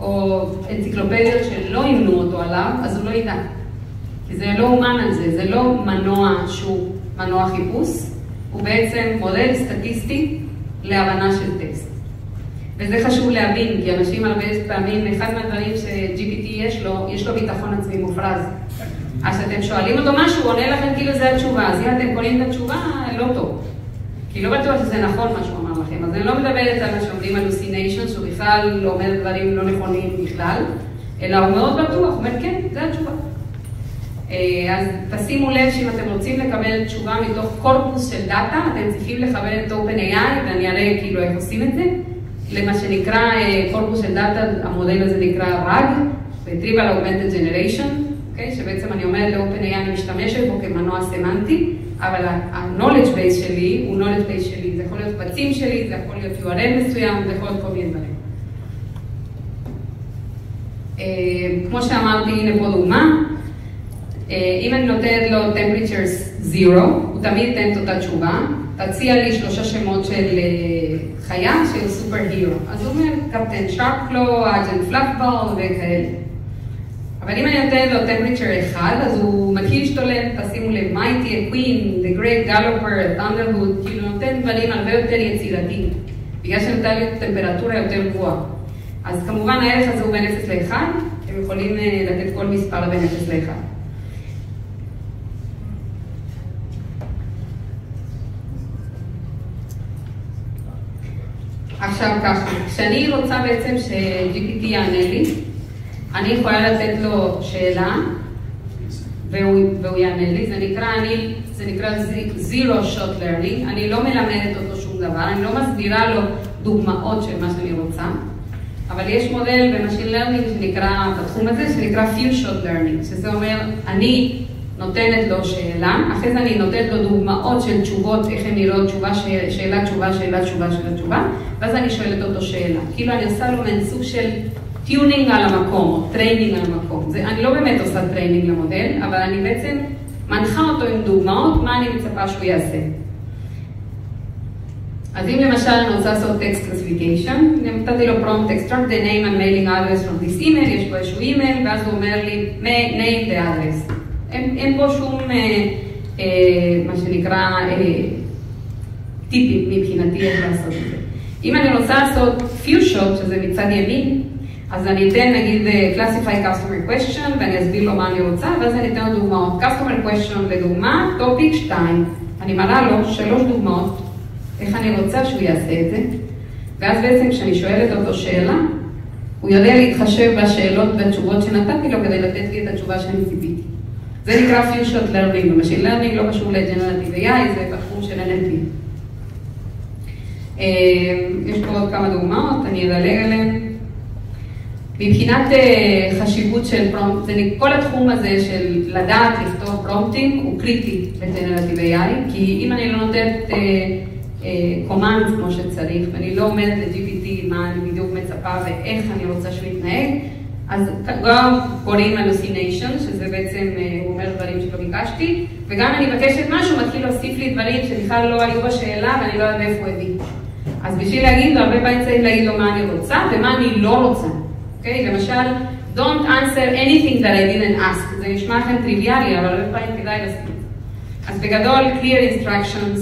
או אנציקלופדיות שלא אימנו אותו עליו, אז הוא לא ידע. כי זה לא אומן על זה, זה לא מנוע שהוא מנוע חיפוש, הוא בעצם מודל סטטיסטי להבנה של טקסט. וזה חשוב להבין, כי אנשים הרבה פעמים, אחד מהדברים ש-GPT יש לו, יש לו ביטחון עצמי מופרז. אז אתם שואלים אותו משהו, הוא עונה לכם כאילו זה התשובה, אז אם אתם קונים את התשובה, לא טוב. כי לא בטוח שזה נכון מה שהוא לכם. אז אני לא מדברת על מה שאומרים הלוסיניישן, שהוא בכלל אומר דברים לא נכונים בכלל, אלא הוא מאוד בטוח, הוא אומר כן, זה התשובה. אה, אז תשימו לב שאם אתם רוצים לקבל תשובה מתוך קורפוס של דאטה, אתם צריכים לכוון את OpenAI, ואני אראה כאילו איך עושים את זה. למה שנקרא קורפוס של דאטה, המודל הזה נקרא RAG, Retrieval Augmented Generation, okay, אוקיי? שבעצם אני אומרת ל-OpenAI, אני משתמשת בו כמנוע סמנטי, אבל ה-knowledge base שלי הוא knowledge base שלי, להיות פצים שלי, זה יכול להיות URL מסוים, זה יכול להיות כל מיני דברים. Uh, כמו שאמרתי, הנה פה דוגמה, uh, אם אני נותנת לו temperatures 0, הוא תמיד ייתן את אותה תשובה, תציע לי שלושה שמות של uh, חיה של סופר הירו. אז הוא אומר, קפטן שרפקלו, אג'נט פלאפבול וכאלה. אבל אם אני נותנת לו temperature אחד, אז הוא מתחיל להשתולל, תשימו לב, a queen, the great galloper, thunderhood, כאילו נותן דברים הרבה יותר יצירתיים, בגלל שנותן לי טמפרטורה יותר גבוהה. אז כמובן הערך הזה הוא בין 0 ל-1, אתם יכולים אה, לתת כל מספר בין 0 ל-1. עכשיו ככה, כשאני רוצה בעצם ש-GPT יענה לי, אני יכולה לתת לו שאלה? והוא, והוא יענה לי, זה נקרא, אני, זה נקרא zero shot learning, אני לא מלמדת אותו שום דבר, אני לא מסבירה לו דוגמאות של מה שאני רוצה, אבל יש מודל ב machine learning שנקרא, בתחום הזה, שנקרא few shot learning, שזה אומר, אני נותנת לו שאלה, אחרי זה אני נותנת לו דוגמאות של תשובות, איך הן נראות, תשובה, שאלה, תשובה, שאלה, תשובה, שאלה, תשובה, ואז אני שואלת אותו שאלה. כאילו אני עושה לו מעין סוג של tuning על המקום, או training על המקום. זה, אני לא באמת עושה training למודל, אבל אני בעצם מנחה אותו עם דוגמאות, מה אני מצפה שהוא יעשה. אז אם למשל אני רוצה לעשות text classification, נתתי לו prompt extract the name and mailing address from this email, יש פה איזשהו אימייל, ואז הוא אומר לי name the address. אין, אין פה שום, אה, אה, מה שנקרא, אה, טיפים מבחינתי איך לעשות את זה. אם אני רוצה לעשות few שזה מצד ימין, אז אני אתן נגיד אה, classify customer question ואני אסביר לו מה אני רוצה, ואז אני אתן לו דוגמאות. customer question לדוגמה, topic 2, אני מראה לו שלוש דוגמאות, איך אני רוצה שהוא יעשה את זה, ואז בעצם כשאני שואלת אותו שאלה, הוא יודע להתחשב בשאלות והתשובות שנתתי לו כדי לתת לי את התשובה שאני ציפיתי. זה נקרא shot learning, ו machine learning לא קשור ל-Generative AI, זה בתחום של NLP. אה, יש פה עוד כמה דוגמאות, אני אדלג עליהן. מבחינת אה, חשיבות של prompt, כל התחום הזה של לדעת לכתוב promptים הוא קריטי ל-Generative AI, כי אם אני לא נותנת command אה, כמו שצריך, ואני לא אומרת ל-GPT מה אני בדיוק מצפה ואיך אני רוצה שהוא יתנהג, אז גם קוראים hallucination, שזה בעצם, הוא אומר דברים שלא ביקשתי, וגם אני מבקשת משהו, מתחיל להוסיף לי דברים שבכלל לא היו בשאלה ואני לא יודעת מאיפה הוא הביא. אז בשביל להגיד הרבה פעמים צריך להגיד לו מה אני רוצה ומה אני לא רוצה. אוקיי? למשל, Don't answer anything that I didn't ask. זה נשמע לכם טריוויאלי, אבל הרבה פעמים כדאי לשים את זה. אז בגדול, clear instructions.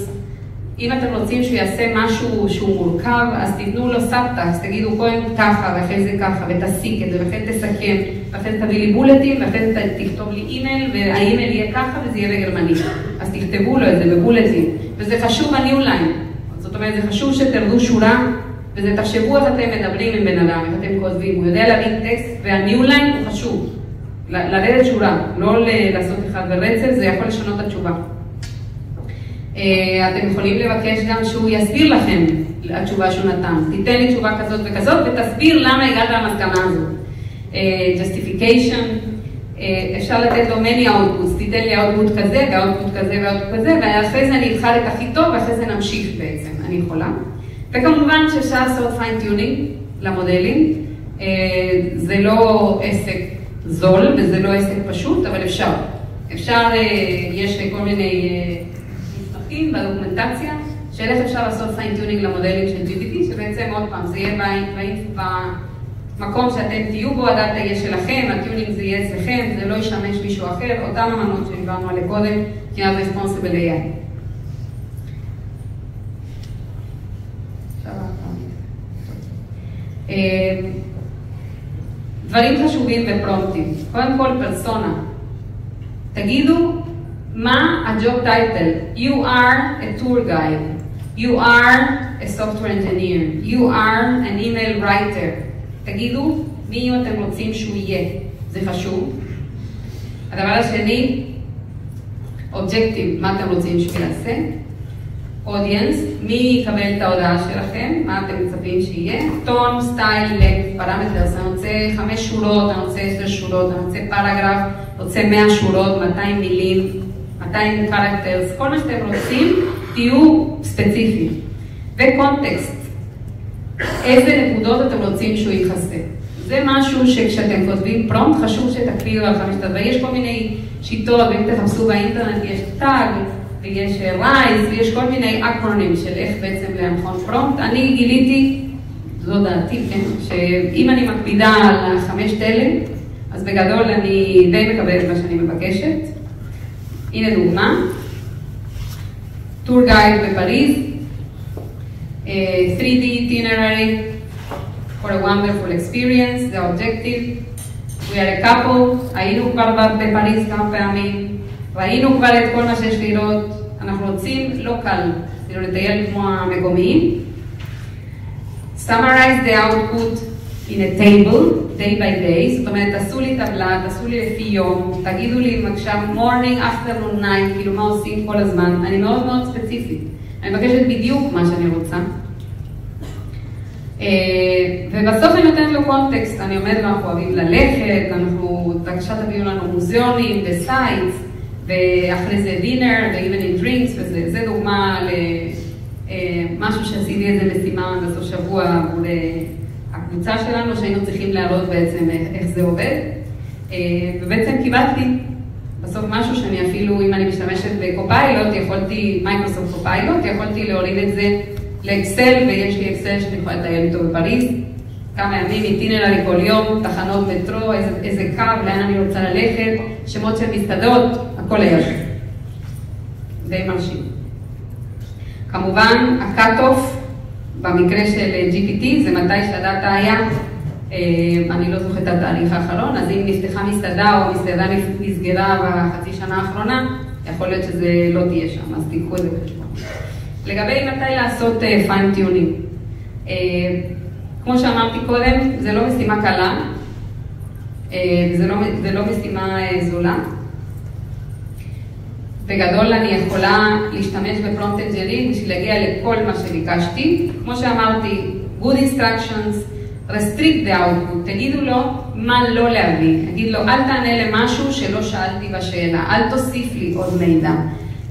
אם אתם רוצים שהוא יעשה משהו שהוא מורכב, אז תיתנו לו סבתא, אז תגידו קודם ככה, ואחרי זה ככה, ותסיק את זה, ואחרי זה תסכם, ואחרי זה תביא לי bulletים, ואחרי זה תכתוב לי אימייל, והאימייל יהיה ככה וזה יהיה בגרמנית. אז תכתבו לו את זה ב bulletים. וזה חשוב ה new line. זאת אומרת, זה חשוב שתרדו שורה, וזה תחשבו איך אתם מדברים עם בן אדם, איך אתם כותבים. הוא יודע להבין טקסט, וה new line הוא חשוב. לרדת שורה, לא לעשות אחד ברצף, זה יכול לשנות את התשובה. אתם יכולים לבקש גם שהוא יסביר לכם התשובה שהוא נתן. תיתן לי תשובה כזאת וכזאת ותסביר למה הגעת למסקנה הזאת. justification, אפשר לתת לו many outputs, תיתן לי output כזה ו output כזה ו output כזה, ואחרי זה אני אבחר את הכי טוב ואחרי זה נמשיך בעצם, אני יכולה. וכמובן שאפשר לעשות fine-tuning למודלים. זה לא עסק זול וזה לא עסק פשוט, אבל אפשר. אפשר, יש כל מיני מסמכים ב documentציה של איך אפשר לעשות fine-tuning למודלים של GPT, שבעצם עוד פעם, זה יהיה במקום שאתם תהיו בו, ה data יהיה שלכם, ה tuning זה יהיה אצלכם, זה לא ישמש מישהו אחר, אותם אמנות שדיברנו עליהם קודם, כי היה responsible AI. דברים חשובים ב promptים. קודם כל פרסונה. תגידו מה ה job title. You are a tour guide. You are a software engineer. You are an email writer. תגידו מי אתם רוצים שהוא יהיה. זה חשוב. הדבר השני, objective, מה אתם רוצים שהוא יעשה. audience, מי יקבל את ההודעה שלכם, מה אתם מצפים שיהיה, tone, style, length, parameters, אני רוצה חמש שורות, אני רוצה עשר שורות, אני רוצה paragraph, רוצה מאה שורות, 200 מילים, 200 characters, כל מה שאתם רוצים, תהיו ספציפיים. ו context, איזה נקודות אתם רוצים שהוא יכסה. זה משהו שכשאתם כותבים prompt חשוב שתקפידו על חמשת הדברים. יש כל מיני שיטות, ואם תחפשו באינטרנט יש TAG, ויש RISE, ויש כל מיני acronyms של איך בעצם להנחות prompt. אני גיליתי, זו דעתי, כן, שאם אני מקפידה על החמשת אלה, אז בגדול אני די מקבלת מה שאני מבקשת. הנה דוגמה, טור גייד בפריז, uh, 3D itinerary for a wonderful experience, the objective. We are a couple, היינו כבר בפריז כמה פעמים, ראינו כבר את כל מה שיש לראות, אנחנו רוצים לא קל, כאילו לטייל כמו המקומיים. summarize the output in a table, day by day, זאת אומרת, תעשו לי טבלה, תעשו לי לפי יום, תגידו לי בבקשה morning, afternoon, night, כאילו מה עושים כל הזמן, אני מאוד מאוד ספציפית. אני מבקשת בדיוק מה שאני רוצה. אה, ובסוף אני נותנת לו קונטקסט, אני אומרת אנחנו אוהבים ללכת, אנחנו, בבקשה תביאו לנו מוזיאונים וסייטס, ואחרי זה דינר ו-evening drinks, וזה דוגמה למשהו שעשיתי איזה משימה בסוף שבוע עבור הקבוצה שלנו, שהיינו צריכים להראות בעצם איך זה עובד. אה, ובעצם קיבלתי בסוף משהו שאני אפילו, אם אני משתמשת ב Copilot, יכולתי, Microsoft Copilot, יכולתי להוריד את זה ל Excel, ויש לי Excel שאני יכולה לטייל איתו בפריז. כמה ימים, itinerary כל יום, תחנות מטרו, איזה, איזה קו, לאן אני רוצה ללכת, שמות של מסעדות, הכל היה שם. די מרשים. כמובן, ה cut-off במקרה של GPT זה מתי שה data היה, אה, אני לא זוכרת את התהליך האחרון, אז אם נפתחה מסעדה או מסעדה נסגרה בחצי שנה האחרונה, יכול להיות שזה לא תהיה שם, אז תיקחו את זה בחשבון. לגבי מתי לעשות fine-tuning. Uh, כמו שאמרתי קודם, זה לא משימה קלה, זה לא, זה לא משימה זולה. בגדול אני יכולה להשתמש ב-prompt engineering בשביל להגיע לכל מה שביקשתי. כמו שאמרתי, good instructions, restrict the output, תגידו לו מה לא להביא. תגיד לו, אל תענה למשהו שלא שאלתי בשאלה, אל תוסיף לי עוד מידע.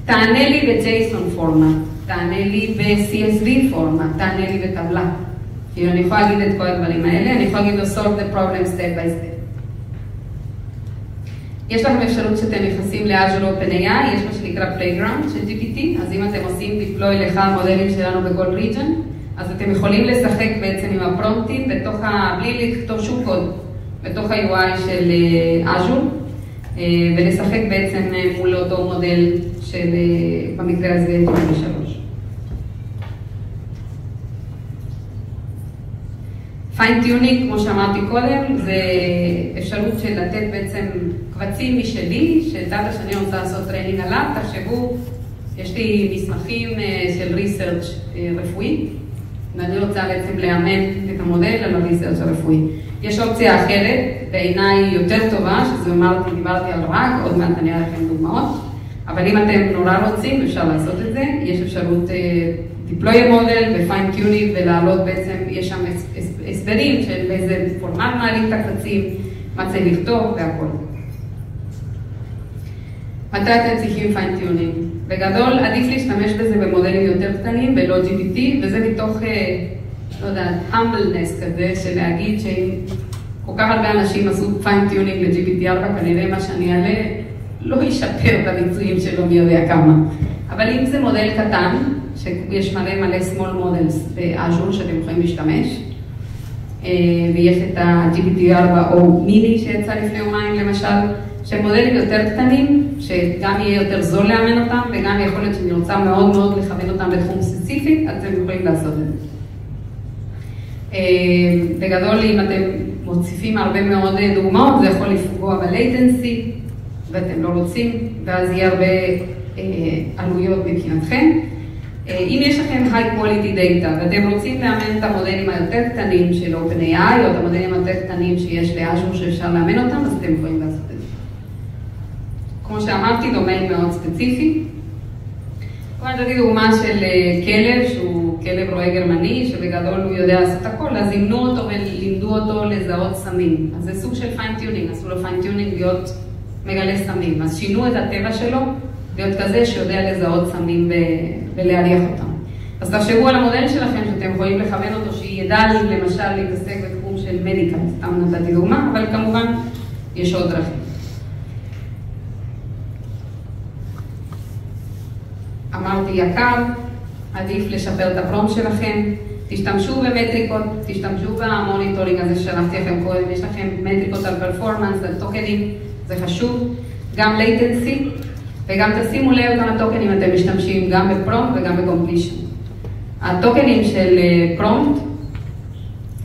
תענה לי ב- JSON format, תענה לי ב- CSV format, תענה לי בטבלה. כאילו, אני יכולה להגיד את כל הדברים האלה, אני יכולה להגיד לו solve the problem step by step. יש לכם אפשרות שאתם נכנסים ל-Azure OpenAI, יש מה שנקרא Playground של GPT, אז אם אתם עושים deploy לך המודלים שלנו בכל region, אז אתם יכולים לשחק בעצם עם הפרומפטים בתוך ה... בלי לכתוב שום קוד, בתוך ה-UI של Azure, ולשחק בעצם מול אותו מודל של, במקרה הזה, 23. Fine tuning, כמו שאמרתי קודם, זה אפשרות של לתת בעצם קבצים משלי, של data שאני רוצה לעשות training עליו, תחשבו, יש לי מסמכים של research רפואי, ואני רוצה בעצם לאמן את המודל על ה-research הרפואי. יש אופציה אחרת, בעיניי יותר טובה, שזה אמרתי, דיברתי על RAG, עוד מעט אני אראה לכם דוגמאות, אבל אם אתם נורא רוצים, אפשר לעשות את זה, יש אפשרות deploy a model ו-fine tuning ולהעלות בעצם, יש שם הסברים של באיזה פורמט מעלים את הקבצים, מה צריך לכתוב והכל. מתי אתם צריכים fine tuning? בגדול עדיף להשתמש בזה במודלים יותר קטנים, ולא GPT, וזה מתוך, לא יודעת, humbleness כזה, של להגיד שאם כל כך הרבה אנשים עשו fine tuning ל-GPT4, כנראה מה שאני אעלה לא ישפר את הביצועים שלו מי יודע כמה. אבל אם זה מודל קטן, שיש מלא מלא small models באז'ור שאתם יכולים להשתמש, ויש את ה-GPT4 או מיני שיצא לפני יומיים למשל, שהם מודלים יותר קטנים, שגם יהיה יותר זול לאמן אותם, וגם יכול להיות שאני רוצה מאוד מאוד לכוון אותם לתחום ספציפי, אז אתם יכולים לעשות את זה. בגדול, אם אתם מוסיפים הרבה מאוד דוגמאות, זה יכול לפגוע ב-latency, ואתם לא רוצים, ואז יהיה הרבה עלויות מבחינתכם. אם יש לכם high quality data ואתם רוצים לאמן את המודלים היותר קטנים של OpenAI או את המודלים היותר קטנים שיש ל-Azure שאפשר לאמן אותם, אז אתם יכולים לעשות את זה. כמו שאמרתי, דומיין מאוד ספציפי. בואו נתתי דוגמה של כלב, שהוא כלב רועה גרמני, שבגדול הוא יודע לעשות הכל, אז אימנו אותו ולימדו אותו לזהות סמים. אז זה סוג של fine tuning, עשו לו fine tuning להיות מגלה סמים. אז שינו את הטבע שלו להיות כזה שיודע לזהות סמים ולהריח אותם. אז תחשבו על המודל שלכם שאתם יכולים לכוון אותו שידע למשל להתעסק בתחום של medical, סתם נתתי דוגמה, אבל כמובן יש עוד דרכים. אמרתי יקר, עדיף לשפר את ה-prompt שלכם, תשתמשו במטריקות, תשתמשו ב-monitoring הזה ששלחתי לכם קודם, יש לכם מטריקות על performance, על טוקנים, זה חשוב, גם latency, וגם תשימו לב כמה טוקנים אתם משתמשים גם ב-prompt וגם ב-completion. הטוקנים של prompt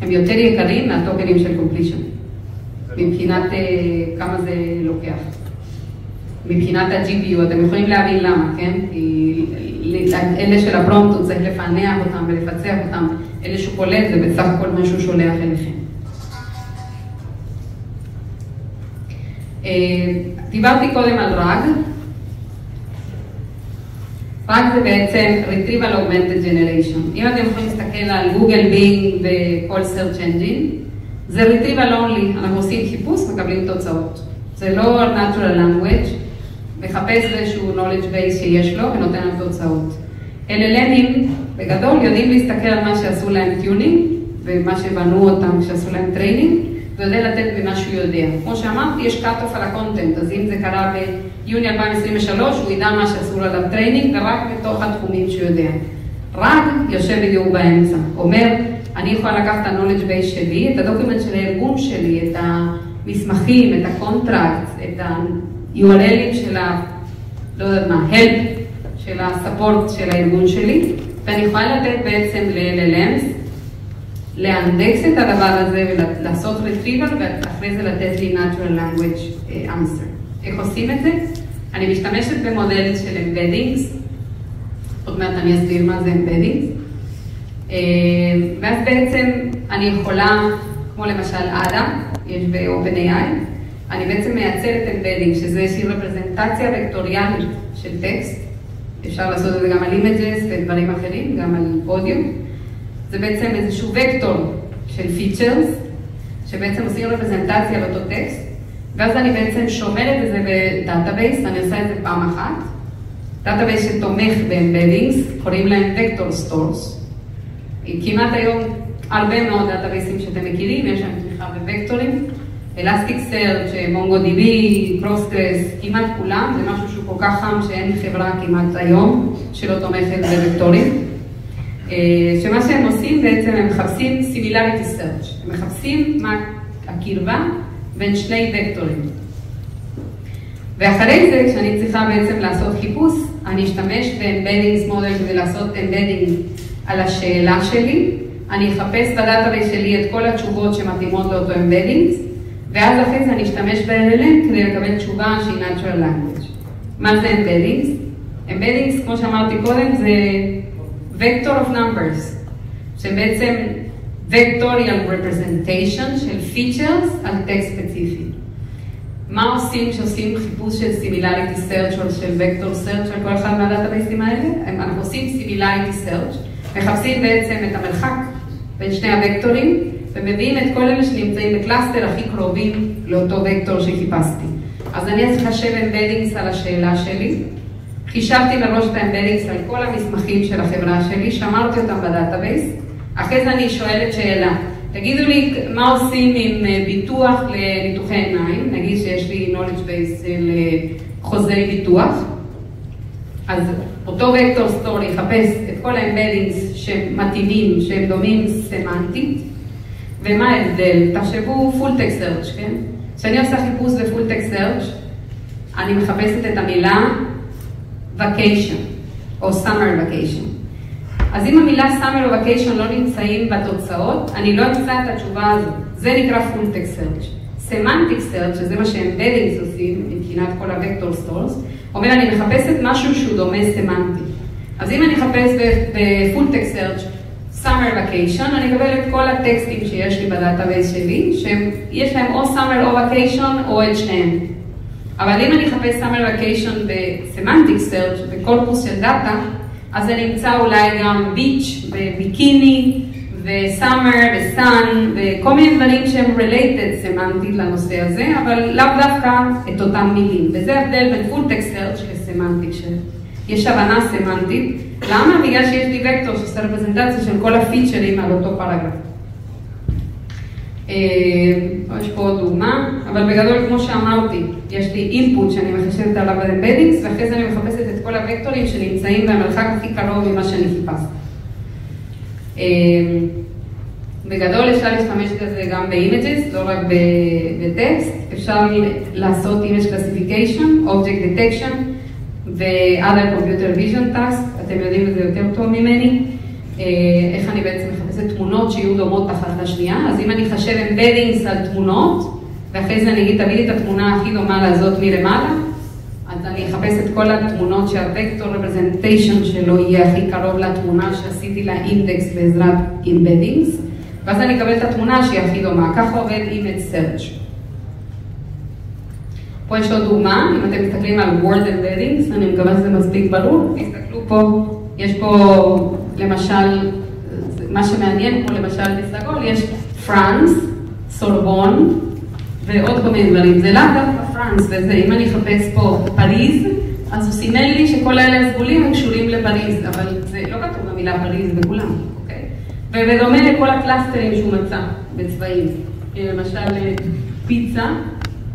הם יותר יקרים מהטוקנים של completion, מבחינת uh, כמה זה לוקח. מבחינת ה-GPU, אתם יכולים להבין למה, כן? כי אלה של ה-prompt הוא צריך לפענח אותם ולפצח אותם, אלה שהוא קולט זה בסך הכל מה שהוא שולח אליכם. אה, דיברתי קודם על RAG. RAG זה בעצם Retrieval Augmented Generation. אם אתם יכולים להסתכל על גוגל, בינג וכל search engine, זה Retrieval only, אנחנו עושים חיפוש, מקבלים תוצאות. זה לא Natural Language, מחפש איזשהו knowledge base שיש לו ונותן לנו תוצאות. LLM ים בגדול יודעים להסתכל על מה שעשו להם tuning ומה שבנו אותם כשעשו להם training ויודע לתת במה שהוא יודע. כמו שאמרתי, יש cut-off על ה-content, אז אם זה קרה ביוני 2023, הוא ידע מה שעשו עליו training ורק בתוך התחומים שהוא יודע. RAG יושב בדיוק באמצע, אומר, אני יכולה לקחת את ה-knowledge base שלי, את ה-document של הארגון שלי, את המסמכים, את ה-contract, את ה-URL ים של ה... לא יודעת מה, help של ה-support של הארגון שלי, ואני יכולה לתת בעצם ל-LLMs לאנדקס את הדבר הזה ולעשות retrieval ואחרי זה לתת לי natural language answer. איך עושים את זה? אני משתמשת במודל של embeddings, עוד מעט אני אסביר מה זה embeddings, ואז בעצם אני יכולה, כמו למשל ada, יש ב-OpenAI, אני בעצם מייצרת embedding, שזה איזושהי רפרזנטציה וקטוריאלית של טקסט, אפשר לעשות את זה גם על images ודברים אחרים, גם על אודיו. זה בעצם איזשהו וקטור של features, שבעצם עושים רפרזנטציה לאותו טקסט, ואז אני בעצם שומרת את זה ב-database, אני עושה את זה פעם אחת. database שתומך ב-embeddings, קוראים להם vector stores. כמעט היום הרבה מאוד database ים שאתם מכירים, יש להם תמיכה בוקטורים. Elasticsearch, MongoDB, Postgres, כמעט כולם, זה משהו שהוא כל כך חם שאין חברה כמעט היום שלא תומכת בוקטורים. שמה שהם עושים בעצם, הם מחפשים similarity search, הם מחפשים מה הקרבה בין שני וקטורים. ואחרי זה, כשאני צריכה בעצם לעשות חיפוש, אני אשתמש ב-embeddings model כדי לעשות embedding על השאלה שלי, אני אחפש ב-database שלי את כל התשובות שמתאימות לאותו embeddings, ואז אחרי זה אני אשתמש ב-LLM כדי לקבל תשובה שהיא Natural Language. מה זה embeddings? embeddings, כמו שאמרתי קודם, זה vector of numbers, שבעצם vectorial representation של features על טקסט ספציפי. מה עושים כשעושים חיפוש של similarity search או של vector search על כל אחד מה-database ים האלה? אנחנו עושים similarity search, מחפשים בעצם את המרחק בין שני הוקטורים, ומביאים את כל אלה שנמצאים ב-cluster הכי קרובים לאותו וקטור שחיפשתי. אז אני צריך לחשב embeddings על השאלה שלי. חישבתי מראש את ה embeddings על כל המסמכים של החברה שלי, שמרתי אותם ב database. אחרי זה אני שואלת שאלה, תגידו לי מה עושים עם ביטוח לניתוחי עיניים, נגיד שיש לי knowledge base של חוזי ביטוח, אז אותו vector store יחפש את כל ה embeddings שמתאימים, שהם דומים סמנטית, ומה ההבדל? תחשבו full text search, כן? כשאני עושה חיפוש ב-full text search, אני מחפשת את המילה vacation, או summer vacation. אז אם המילה summer vacation לא נמצאים בתוצאות, אני לא אמצא את התשובה הזו. זה נקרא full text search. semantic search, שזה מה ש-embeddings עושים, מבחינת כל ה-vector stores, אומר אני מחפשת משהו שהוא דומה סמנטי. אז אם אני אחפש ב-full text search, summer vacation, אני אקבל את כל הטקסטים שיש לי ב database שלי, שיש להם או summer או vacation או את שניהם. אבל אם אני אחפש vacation ב-semantic search, בקורפוס של data, אז זה נמצא אולי גם beach וביקיני ו summer ו sun וכל מיני דברים שהם related סמנטית לנושא הזה, אבל לאו דווקא את אותם מילים. וזה ההבדל בין full text search ל semantic, שיש הבנה סמנטית. למה? בגלל שיש לי וקטור שעושה רפרזנטציה של כל ה features על אותו paragraph. יש פה עוד דוגמה, אבל בגדול כמו שאמרתי, יש לי input שאני מחשבת עליו ב embeddings, ואחרי זה אני מחפשת את כל הוקטורים שנמצאים במרחק הכי קרוב ממה שאני חיפשתי. אה, בגדול אפשר להשתמש בזה גם ב images, לא רק בטקסט, אפשר לעשות image classification, object detection ו-other computer vision task, אתם יודעים את זה יותר טוב ממני, אה, איך אני בעצם מחפשת תמונות שיהיו דומות אחת לשנייה, אז אם אני אחשב embeddings על תמונות, ואחרי זה אני אגיד, תביא לי את התמונה הכי דומה לזאת מלמעלה, אז אני אחפש את כל התמונות שהווקטור רפרזנטיישן שלו יהיה הכי קרוב לתמונה שעשיתי לה אינדקס בעזרת embeddings, ואז אני אקבל את התמונה שהיא הכי דומה. ככה עובד image search. פה יש עוד דוגמה, אם אתם מסתכלים על word embeddings, אני מקווה שזה מספיק ברור, תסתכלו פה, יש פה למשל, מה שמעניין פה למשל בסגול, יש פרנס, סורבון ועוד כל מיני דברים, זה לאו דווקא פרנס וזה, אם אני אחפש פה פריז, אז הוא סימן לי שכל האלה הסגולים הם קשורים לפריז, אבל זה לא כתוב במילה פריז בכולם, אוקיי? ובדומה לכל הקלאסטרים שהוא מצא בצבעים, למשל פיצה,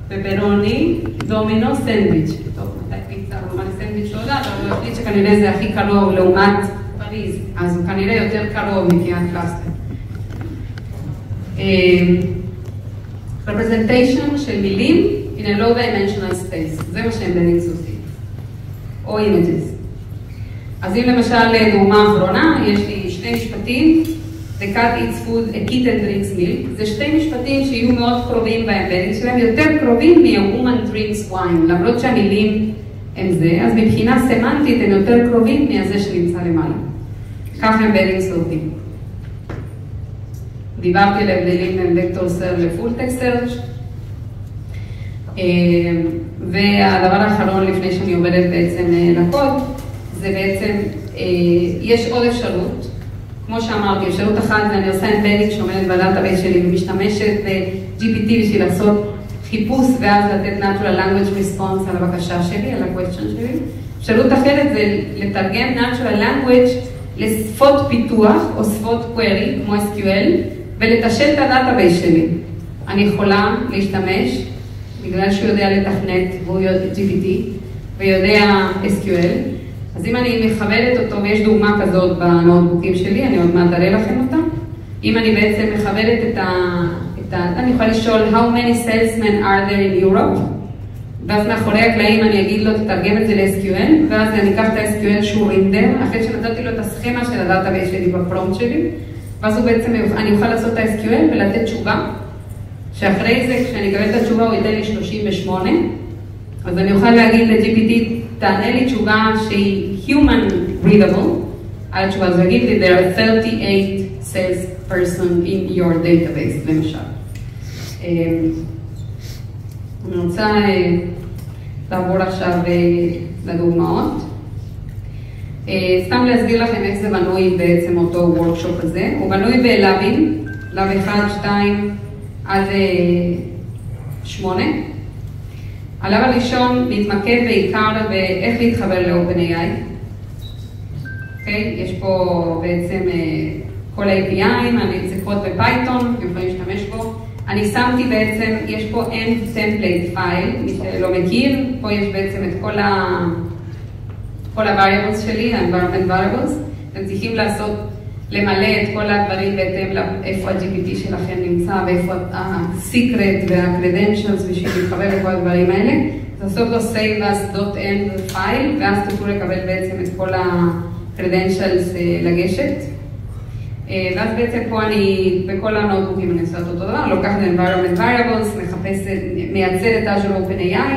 פפרוני, דומינו, סנדוויץ'. טוב, מתי פיצה לעומת סנדוויץ' לא יודעת, אבל הוא החליט שכנראה זה הכי קרוב לעומת אז הוא כנראה יותר קרוב מקריאת קלאסטר. representation של מילים in a low dimensional space, זה מה שהם בניקס עושים, או images. אז אם למשל דוגמה אחרונה, יש לי שני משפטים, The cat eats food, a kitten drinks milk, זה שתי משפטים שיהיו מאוד קרובים ב embedding שלהם, יותר קרובים מ-a woman drinks wine, למרות שהמילים הם זה, אז מבחינה סמנטית הם יותר קרובים מהזה שנמצא למעלה. ככה embeddings עובדים. דיברתי על הבדלים בין vector search ל full text search והדבר האחרון לפני שאני עובדת בעצם לקוד, זה בעצם, יש עוד אפשרות, כמו שאמרתי, אפשרות אחת זה אני עושה embedding שעומדת ב database שלי ומשתמשת ב-GPT בשביל לעשות חיפוש ואז לתת Natural Language Response על הבקשה שלי, על ה-question שלי. אפשרות אחרת זה לתרגם Natural Language לשפות פיתוח או שפות query כמו SQL ולתשאל את ה database שלי. אני יכולה להשתמש, בגלל שהוא יודע לתכנת, והוא יודע GPT, ויודע SQL, אז אם אני מכבדת אותו, ויש דוגמה כזאת ב notebook־ים שלי, אני עוד מעט אראה לכם אותה, אם אני בעצם מכבדת את ה... את ה אני יכולה לשאול, How many salesmen are there in Europe? ואז מאחורי הקלעים אני אגיד לו, תתרגם את זה ל-SQL, ואז אני אקח את ה-SQL שהוא רינדר, אחרי שנתתי לו את הסכמה של ה database שלי ב prompt שלי, ואז הוא בעצם, אני אוכל לעשות את ה-SQL ולתת תשובה, שאחרי זה, כשאני אקבל את התשובה, הוא ייתן לי 38, אז אני אוכל להגיד ל-GPT, תענה לי תשובה שהיא human readable, על התשובה הזו, יגיד לי, there are 38 sales person in your database, למשל. אני רוצה לעבור עכשיו לדוגמאות. סתם להסביר לכם איך זה בנוי בעצם אותו workshop הזה. הוא בנוי ב lab־ים, lab 1, 2 עד 8. ה lab הראשון מתמקד בעיקר באיך להתחבר ל-OpenAI. אוקיי? יש פה בעצם כל ה-API, אני קוד ב Python, אתם יכולים להשתמש בו. אני שמתי בעצם, יש פה env template file, מי שלא מכיר, פה יש בעצם את כל ה... כל ה-variables שלי, ה-environment variables, אתם צריכים לעשות, למלא את כל הדברים בהתאם לאיפה ה-GPT שלכם נמצא ואיפה ה-secret וה-credentials בשביל להתחבר לכל הדברים האלה. אז לעשות לו save as .end file, ואז תוכלו לקבל בעצם את כל ה-credentials לגשת. ואז בעצם פה אני, בכל הנוטבוקים אני עושה את אותו דבר, לוקחת environment variables, מחפשת, מייצר את Azure OpenAI,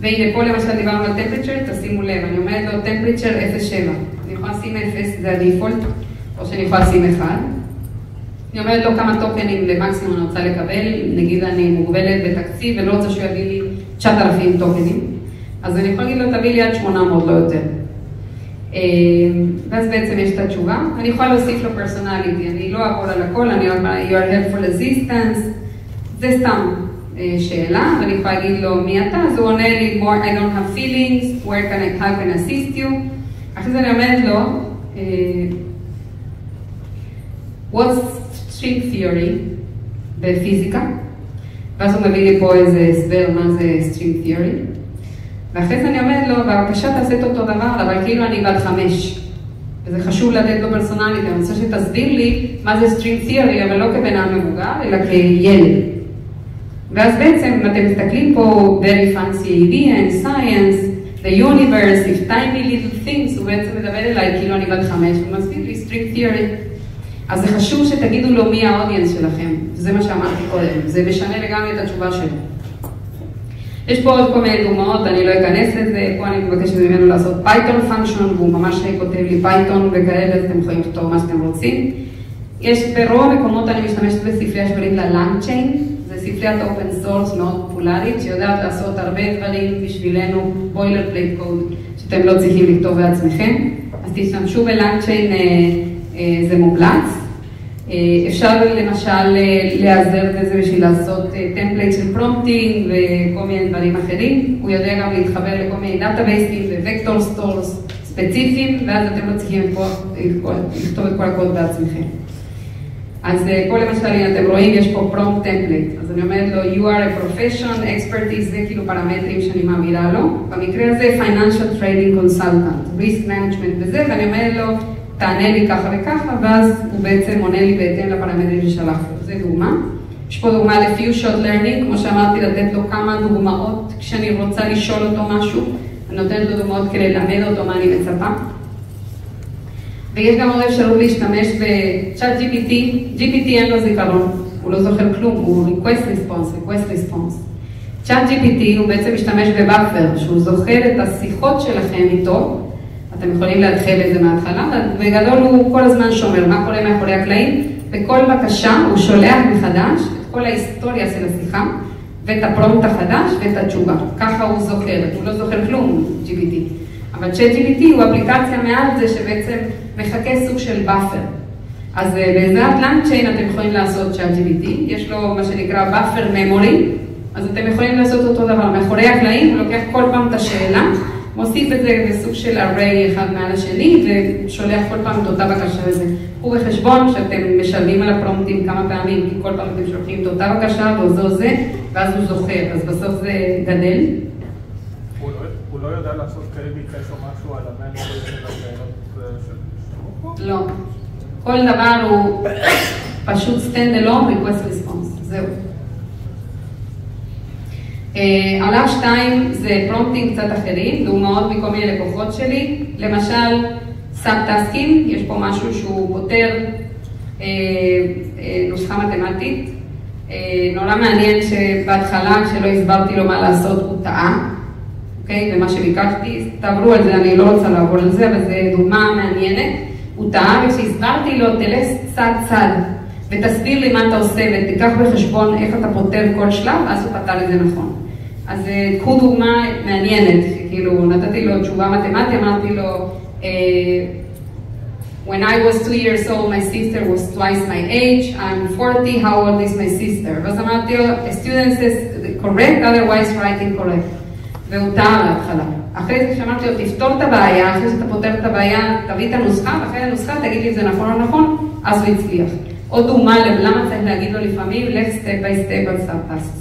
והנה פה למשל דיברנו על temperature, תשימו לב, אני אומרת לו temperature 0.7, אני יכולה לשים 0, זה הדיפולט, או שאני יכולה לשים 1. אני אומרת לו כמה טוקנים למקסימום אני רוצה לקבל, נגיד אני מוגבלת בתקציב ולא רוצה שהוא יביא לי 9,000 טוקנים, אז אני יכולה להגיד לו תביא לי עד 800, לא יותר. ואז בעצם יש את התשובה. אני יכולה להוסיף לו פרסונליטי, אני לא אעבור על הכל, אני אומר, you are helpful assistance, זה סתם שאלה, ואני יכולה להגיד לו מי אתה, אז הוא עונה לי, more, I don't have feelings, where can I, can I assist you, אחרי זה אני אומרת לו, what's string theory? בפיזיקה, ואז הוא מביא לי פה איזה הסבר מה זה string theory. ואחרי זה אני אומרת לו, בבקשה תעשה את אותו דבר, אבל כאילו אני בת חמש. וזה חשוב לתת לו פרסונלית, אני רוצה שתסביר לי מה זה string theory, אבל לא כבן אדם מבוגר, אלא כילד. ואז בעצם, אם אתם מסתכלים פה, very fancy idea in science, the universe, of tiny little things, הוא בעצם מדבר אליי כאילו אני בת חמש, הוא מסביר לי string theory. אז זה חשוב שתגידו לו מי ה audience שלכם, זה מה שאמרתי קודם, זה משנה לגמרי את התשובה שלו. יש פה עוד כל מיני דוגמאות, אני לא אכנס לזה, פה אני מבקשת ממנו לעשות Python function, והוא ממש כותב לי Python וכאלה, אז אתם יכולים לכתוב מה שאתם רוצים. יש ברוב המקומות אני משתמשת בספרייה שקוראים לה LangChain, זה ספריית open source מאוד פופולרית, שיודעת לעשות הרבה דברים בשבילנו, boilerplate code, שאתם לא צריכים לכתוב בעצמכם. אז תשתמשו ב-LangChain, אה, אה, זה מומלץ. אה, אפשר למשל להיעזר בזה בשביל לעשות template של prompting וכל מיני דברים אחרים. הוא יודע גם להתחבר לכל מיני database־ים ו vector stores ספציפיים, ואז אתם לא צריכים לכתוב את כל הקוד בעצמכם. אז פה למשל, אם אתם רואים, יש פה prompt template. אז אני אומרת לו, you are a profession, expertise, זה כאילו פרמטרים שאני מעבירה לו. במקרה הזה, financial trading consultant, risk management וזה, ואני אומרת לו, תענה לי ככה וככה, ואז הוא בעצם עונה לי בהתאם לפרמטרים ששלחתי. זו דוגמה. יש פה דוגמה ל-few shot כמו שאמרתי, לתת לו כמה דוגמאות כשאני רוצה לשאול אותו משהו. אני נותנת לו דוגמאות כדי ללמד אותו מה אני מצפה. ויש גם עוד אפשרות להשתמש ב-chat GPT, GPT אין לו זיכרון, הוא לא זוכר כלום, הוא request response, request response. chat GPT הוא בעצם משתמש בבאפר, שהוא זוכר את השיחות שלכם איתו, אתם יכולים להתחיל את זה מההתחלה, בגדול הוא כל הזמן שומר מה קורה מאחורי הקלעים, וכל בקשה הוא שולח מחדש את כל ההיסטוריה של השיחה, ואת הפרומט החדש ואת התשובה. ככה הוא זוכר, הוא לא זוכר כלום, GPT. אבל ChatGPT הוא אפליקציה מעל זה שבעצם מחכה סוג של buffer. אז בעזרת LangChain אתם יכולים לעשות ChatGPT, יש לו מה שנקרא buffer memory, אז אתם יכולים לעשות אותו דבר. מאחורי הקלעים הוא לוקח כל פעם את השאלה, מוסיף את זה בסוג של array אחד מעל השני, ושולח כל פעם את אותה בקשה לזה. קחו בחשבון שאתם משלמים על ה prompt־ים כמה פעמים, כי כל פעם אתם שולחים את אותה בקשה ועוזר זה, ואז הוא זוכר, אז בסוף זה גדל. הוא לא יודע לעשות קייס או משהו על המנהל של השאלות של לא. כל דבר הוא פשוט stand alone request response, זהו. עליו שתיים זה פרומפטים קצת אחרים, דוגמאות מכל מיני לקוחות שלי, למשל סאב טסקים, יש פה משהו שהוא פותר אה, אה, נוסחה מתמטית, אה, נורא מעניין שבהתחלה כשלא הסברתי לו מה לעשות הוא טעה, אוקיי? ומה שביקשתי, תעברו על זה, אני לא רוצה לעבור על זה, אבל זו דוגמה מעניינת. הוא טעה, וכשהסברתי לו, תלך צד צד, ותסביר לי מה אתה עושה, ותיקח בחשבון איך אתה פותר כל שלב, אז הוא פתר את זה נכון. אז קחו דוגמה מעניינת, כאילו נתתי לו תשובה מתמטית, אמרתי לו, When I was two years old, my sister was twice my age, I'm 40, how old is my sister? ואז אמרתי לו, a student says correct, otherwise write incorrect. והוא טעה בהתחלה. אחרי זה כשאמרתי לו, תפתור את הבעיה, אחרי שאתה פותר את הבעיה, תביא את הנוסחה, ואחרי הנוסחה תגיד לי אם זה נכון או נכון, אז הוא הצליח. עוד דוגמה למה צריך להגיד לו לפעמים, לך step by step על sub-task.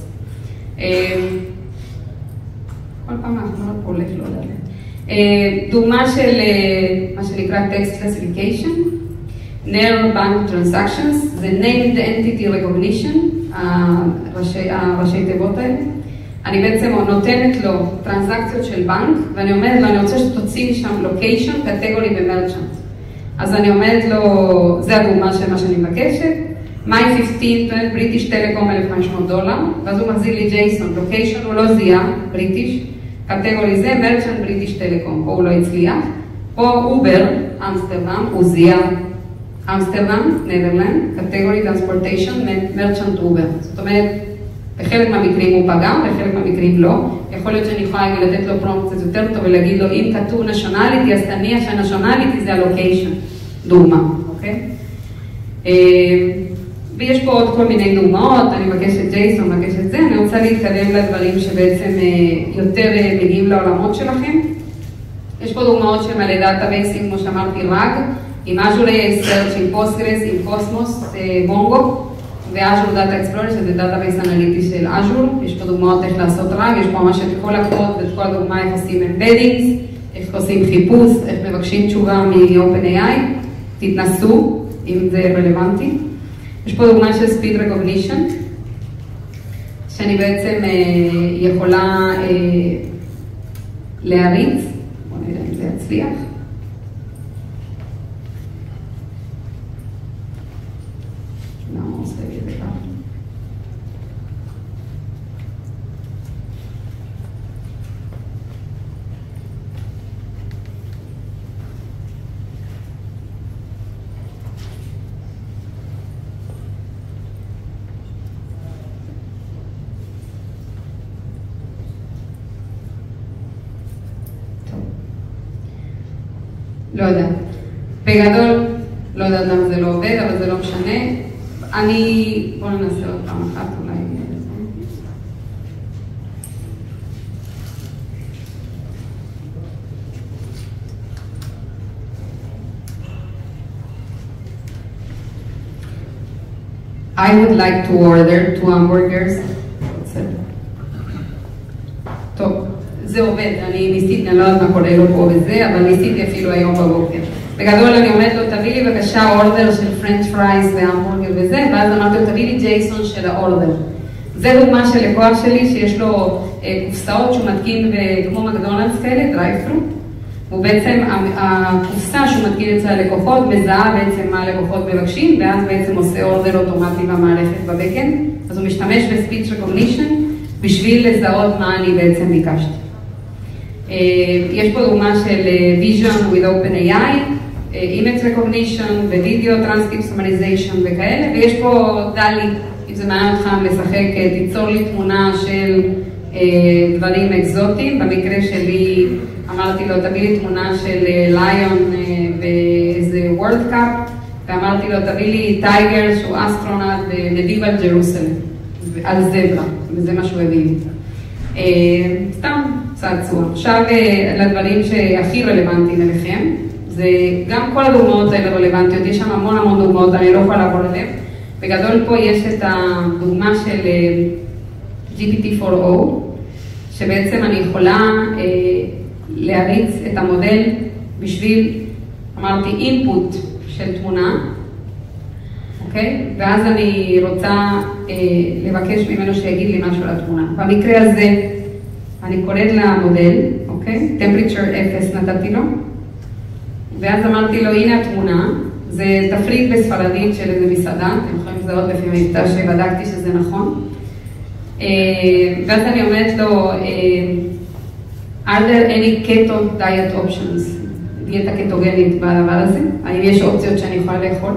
כל פעם האחרונות פה הולך, לא יודעת. דוגמה של מה שנקרא text classification, NER bank transactions, זה named entity recognition, הראשי תיבות האלה. אני בעצם נותנת לו טרנזקציות של בנק, ואני אומרת לו, אני רוצה שתוציא משם location, category ו merchant. אז אני אומרת לו, זה הדוגמה של מה שאני מבקשת, May 15, British Telecom 1,500 דולר, ואז הוא מחזיר לי JSON, location הוא לא זיהה, British, category זה, merchant British Telecom, פה הוא לא הצליח. פה Uber, אמסטרדם, הוא זיהה אמסטרדם, Netherlands, category transportation, merchant Uber. זאת אומרת, בחלק מהמקרים הוא פגע, בחלק מהמקרים לא. יכול להיות שאני יכולה לתת לו prompt קצת יותר טוב ולהגיד לו, אם כתוב nationality, אז תניח שה nationality זה ה location, דוגמה, אוקיי? ויש פה עוד כל מיני דוגמאות, אני מבקשת JSON, מבקשת זה, אני רוצה להתקדם לדברים שבעצם יותר מגיעים לעולמות שלכם. יש פה דוגמאות של מלא דאטאבייסים, כמו שאמרתי, RAG, עם Azure Search, עם Postgres, עם Cosmos, Mongo. ו-Azure Data Explorer, שזה database אנליטי של Azure, יש פה דוגמאות איך לעשות RAG, יש פה ממש את כל הקוד ואת כל הדוגמה איך עושים embeddings, איך עושים חיפוש, איך מבקשים תשובה מ-OpenAI, תתנסו אם זה רלוונטי. יש פה דוגמה של Speech Recognition, שאני בעצם אה, יכולה אה, להריץ, בואו נראה אם זה יצליח. למה הוא עושה לי את זה ככה? טוב. לא יודעת. בגדול, לא יודעת למה זה לא עובד, אבל זה לא משנה. אני, בואו ננסה עוד פעם אחת, אולי... I would like to order two hamburgers. בסדר. טוב, זה עובד, אני ניסיתי, אני לא יודעת מה קורה לו פה וזה, אבל ניסיתי אפילו היום בבוקר. בגדול אני אומרת לו, תביא לי בבקשה order של French fries והמבורגר וזה, ואז אמרתי לו, תביא לי JSON של ה order. זה דוגמה של לקוח שלי שיש לו אה, קופסאות שהוא מתקין כמו מקדונלדס כאלה, drive-through. הוא בעצם, הקופסה שהוא מתקין אצל הלקוחות מזהה בעצם מה הלקוחות מבקשים, ואז בעצם עושה order אוטומטי במערכת ב backend. אז הוא משתמש ב-speech recognition בשביל לזהות מה אני בעצם ביקשתי. אה, יש פה דוגמה של אה, Vision with OpenAI, אה, Image Recognition ו-Video Transcript Summarization וכאלה, ויש פה דלי, אם זה מעניין אותך לשחק, אה, תיצור לי תמונה של דברים אקזוטיים, במקרה שלי אמרתי לו תביא לי תמונה של ליון באיזה וורלד קאפ, ואמרתי לו תביא לי tiger שהוא אסטרונאט ב medieval Jerusalem, על זברה, וזה מה שהוא הביא לי. סתם צעצוע. עכשיו אה, לדברים שהכי רלוונטיים אליכם, זה גם כל הדוגמאות האלה רלוונטיות, יש שם המון המון דוגמאות, אני לא יכולה לעבור עליהן. בגדול פה יש את הדוגמה של אה, GPT-4o, שבעצם אני יכולה אה, להריץ את המודל בשביל, אמרתי, input של תמונה, אוקיי? ואז אני רוצה אה, לבקש ממנו שיגיד לי משהו על התמונה. במקרה הזה, אני קוראת למודל, אוקיי? temperature 0 נתתי לו, ואז אמרתי לו, הנה התמונה, זה תפריט בספרדית של איזה מסעדה, אתם יכולים לזהות לפי מבטא שבדקתי שזה נכון. אה, ואז אני אומרת לו, אה, are there any keto diet options, דיאטה קטוגנית בדבר הזה? האם יש אופציות שאני יכולה לאכול?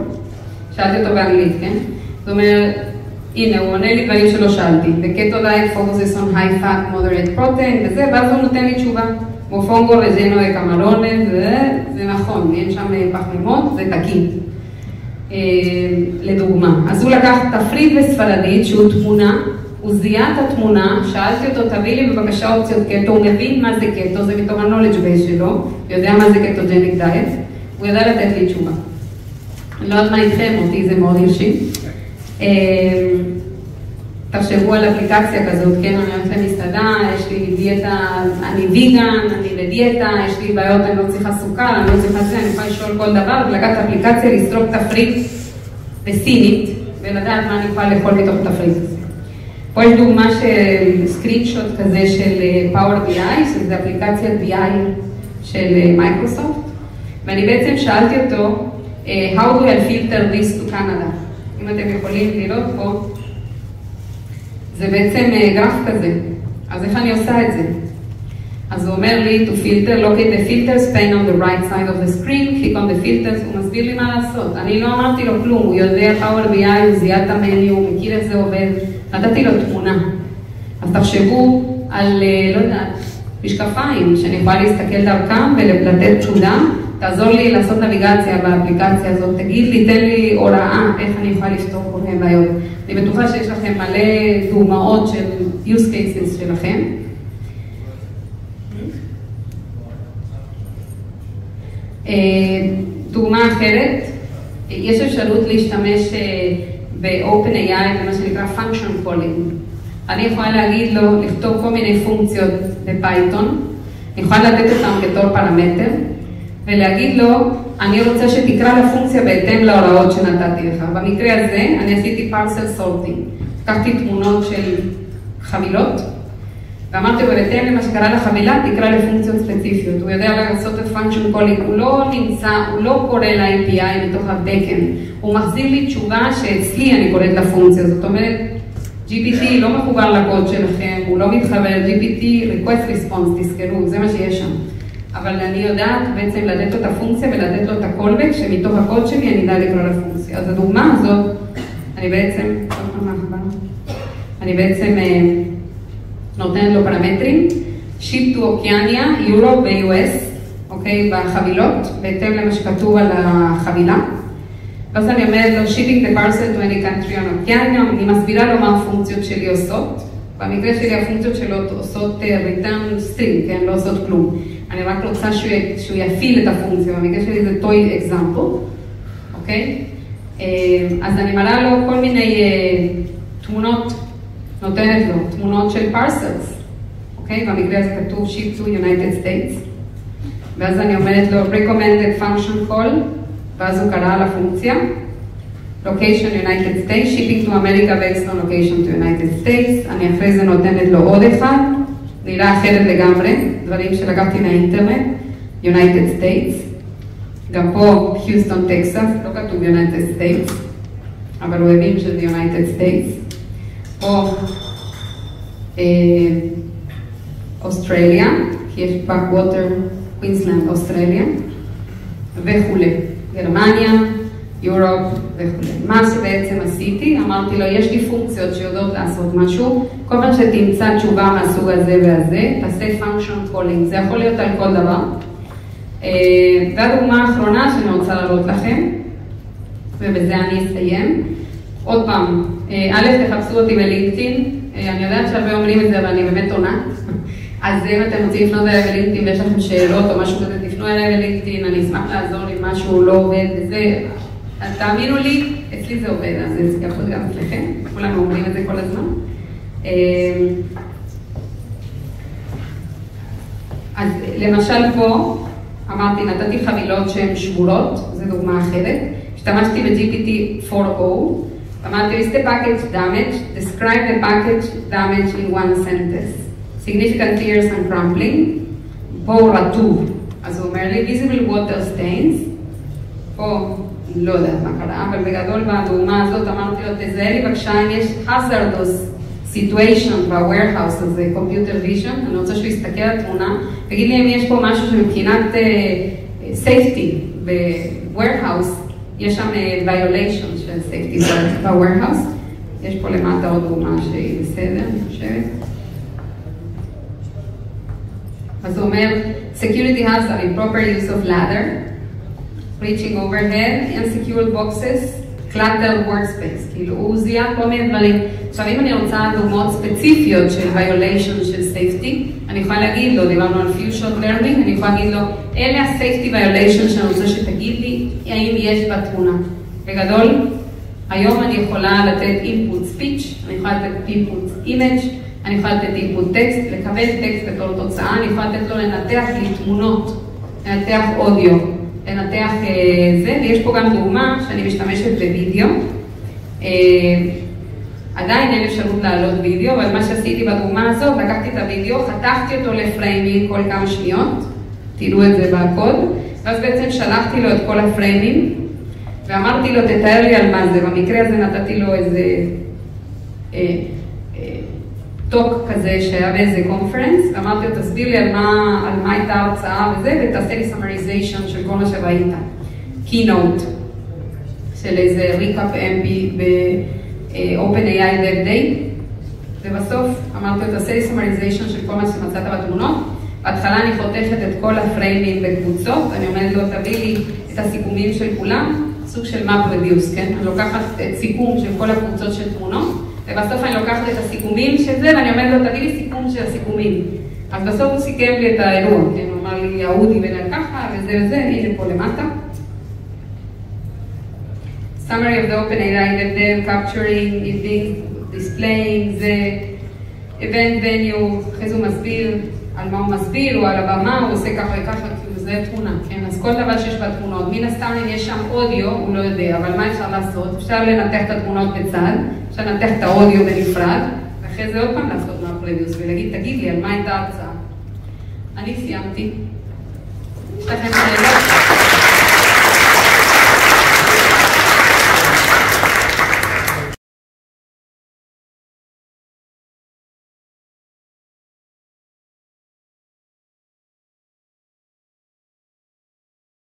שאלתי אותו באנגלית, כן? זאת אומרת, הנה, הוא עונה לי דברים שלא שאלתי. וקטו diet focuses on high fat moderate protein וזה, ואז הוא נותן לי תשובה. מופונגו רזינו וקמרונה, זה, זה נכון, אין שם פחמימות, זה תקין. אה, לדוגמה. אז הוא לקח תפריט בספרדית שהוא תמונה, הוא זיהה את התמונה, שאלתי אותו, תביא לי בבקשה אופציות קטו, הוא מבין מה זה קטו, זה מתוך ה-knowledge base שלו, יודע מה זה קטוג'ניק דיאט, הוא ידע לתת לי תשובה. אני לא יודעת מה איתכם, אותי זה מאוד הרשים. אה, תחשבו על אפליקציה כזאת, כן, אני הולכת למסעדה, יש לי דיאטה, אני ויגן, אני בדיאטה, יש לי בעיות, אני לא צריכה סוכר, אני לא צריכה זה, אני יכולה לשאול כל דבר, ולקחת אפליקציה, לסרוק תפריט בסינית, ולדעת מה אני יכולה לאכול מתוך התפריט הזה. פה יש דוגמה של screenshot כזה של Power BI, שזה אפליקציית BI של מייקרוסופט, ואני בעצם שאלתי אותו, אה, How do I filter this to Canada? אם אתם יכולים לראות פה, זה בעצם אה, גרף כזה, אז איך אני עושה את זה? אז הוא אומר לי to filter, locate the filters, pane on the right side of the screen, click on the filters, הוא מסביר לי מה לעשות. אני לא אמרתי לו כלום, הוא יודע Power BI, הוא זיהה את ה menu, הוא מכיר איך זה עובד, נתתי לו תמונה. אז תחשבו על, אה, לא יודעת, משקפיים, שאני יכולה להסתכל דרכם ולתת תשובה, תעזור לי לעשות נביגציה באפליקציה הזאת, תגיד לי, תן לי הוראה איך אני יכולה לפתור כל מיני בעיות. אני בטוחה שיש לכם מלא דוגמאות של use cases שלכם. אה, דוגמה אחרת, יש אפשרות להשתמש אה, ב-OpenAI במה שנקרא function calling. אני יכולה להגיד לו לכתוב כל מיני פונקציות בפייתון, אני יכולה לתת אותם בתור פרמטר, ולהגיד לו, אני רוצה שתקרא לפונקציה בהתאם להוראות שנתתי לך. במקרה הזה, אני עשיתי parcel sorting. לקחתי תמונות של חבילות, ואמרתי בהתאם למה שקרה לחבילה, תקרא לפונקציות ספציפיות. הוא יודע לעשות את function calling, הוא לא נמצא, הוא לא קורא ל-API מתוך ה-Backend, הוא מחזיר לי תשובה שאצלי אני קוראת לפונקציה, זאת אומרת, GPT לא מחובר לקוד שלכם, הוא לא מתחבר, GPT, request response, תזכרו, זה מה שיש שם. אבל אני יודעת בעצם לתת לו את הפונקציה ולתת לו את ה-callback, שמתוך הקוד שלי אני אדע לקרוא לפונקציה. אז הדוגמה הזאת, אני בעצם, אני בעצם אה, נותנת לו פרמטרים, שיפ טו אוקיאניה, יורו ב-US, אוקיי, בחבילות, בהתאם למה שכתוב על החבילה. ואז אני אומרת לו, shipping the parcel to any country on אני מסבירה לו מה הפונקציות שלי עושות. במקרה שלי הפונקציות שלו עושות אה, return string, כן, לא עושות כלום. אני רק רוצה שהוא, שהוא יפעיל את הפונקציה, במקרה שלי זה toy example, אוקיי? אה, אז אני מראה לו כל מיני אה, תמונות, נותנת לו תמונות של parcels, אוקיי? במקרה הזה כתוב ship to United States, ואז אני אומרת לו recommended function call, ואז הוא קרא על הפונקציה, location United States, shipping to America based on location to United States, אני אחרי זה נותנת לו עוד אחד, נראה אחרת לגמרי, דברים שלקחתי מהאינטרנט, United States, גם פה היוסטון טקסס, לא כתוב United States, אבל הוא הבין שזה United States, פה אוסטרליה, כי יש בקווטר, Queensland, אוסטרליה, וכולי, גרמניה, Europe וכולי. מה שבעצם עשיתי, אמרתי לו, יש לי פונקציות שיודעות לעשות משהו, כל פעם שתמצא תשובה מהסוג הזה והזה, תעשה function calling, זה יכול להיות על כל דבר. והדוגמה האחרונה שאני רוצה להראות לכם, ובזה אני אסיים. עוד פעם, א', תחפשו אותי בלינקדאין, אני יודעת שהרבה אומרים את זה, אבל אני באמת עונה. *laughs* אז אם אתם רוצים לפנות אליי בלינקדאין ויש לכם שאלות או משהו כזה, תפנו אליי בלינקדאין, אני אשמח לעזור אם משהו לא עובד וזה. אז תאמינו לי, אצלי זה עובד, אז זה יכול גם אצלכם, כולם אומרים את זה כל הזמן. אז למשל פה, אמרתי, נתתי חבילות שהן שבורות, זו דוגמה אחרת. השתמשתי ב-GPT 4.0, אמרתי, is the package damaged? describe the package damage in one sentence. significant tears and crumbling. פה רטוב, אז הוא אומר לי, visible water stains. פה לא יודעת מה קרה, אבל בגדול בדוגמה הזאת אמרתי לו, תזהה לי בבקשה אם יש hazardous situation ב-warehouse הזה, computer vision, אני רוצה שהוא יסתכל על התמונה, תגיד לי אם יש פה משהו שמבחינת uh, safety ב-warehouse, יש שם uh, violation של safety ב-warehouse, יש פה למטה עוד דוגמה שהיא בסדר, אני חושבת. אז הוא אומר, security hazard, improper use of ladder, reaching overhead, unsecured boxes, cluttered workspace, כאילו הוא זיהה כל מיני דברים. עכשיו אם אני רוצה דוגמאות ספציפיות של violation של safety, אני יכולה להגיד לו, דיברנו על future learning, אני יכולה להגיד לו, אלה ה-safety violation שאני רוצה שתגיד לי, האם יש בתמונה. בגדול, היום אני יכולה לתת input speech, אני יכולה לתת input image, אני יכולה לתת input text, לקבל טקסט בתור תוצאה, אני יכולה לתת לו לנתח לי תמונות, לנתח אודיו. לנתח זה, ויש פה גם דוגמה שאני משתמשת בווידאו. עדיין אין אפשרות להעלות וידאו, אבל מה שעשיתי בדוגמה הזאת, לקחתי את הוידאו, חתכתי אותו לפריימים כל כמה שניות, תראו את זה בקוד, ואז בעצם שלחתי לו את כל הפריימים, ואמרתי לו, תתאר לי על מה זה. במקרה הזה נתתי לו איזה אה, אה, talk כזה שהיה באיזה conference, ואמרתי לו, תסביר לי על מה, על מה הייתה ההרצאה וזה, ותעשה לי summarization של כל מה שראית. keynote של איזה recap MP ב-OpenAI Dev Day, ובסוף אמרתי לו, תעשה לי summarization של כל מה שמצאת בתמונות. בהתחלה אני חותכת את כל הפריימים בקבוצות, אני אומרת לו, תביא לי את הסיכומים של כולם, סוג של map reduce, כן? אני לוקחת את סיכום של כל הקבוצות של תמונות, ובסוף אני לוקחת את הסיכומים של זה, ואני אומרת לו, תביא לי סיכום של הסיכומים. אז בסוף הוא סיכם לי את האירוע, כן? הוא אמר לי, אהודי בן ככה, וזה וזה, הנה פה למטה. summary of the OpenAI dev capturing, displaying, זה event venue, אחרי זה הוא מסביר על מה הוא מסביר, או על הבמה, הוא עושה ככה וככה, כאילו זה תמונה, כן? כל דבר שיש בתמונות, מן הסתם אם יש שם אודיו, הוא לא יודע, אבל מה אפשר לעשות? אפשר לנתח את התמונות בצד, אפשר לנתח את האודיו בנפרד, ואחרי זה עוד פעם לעשות מהפרדיוס ולהגיד, תגיד לי, על מה הייתה ההרצאה? אני סיימתי. יש לכם שאלות?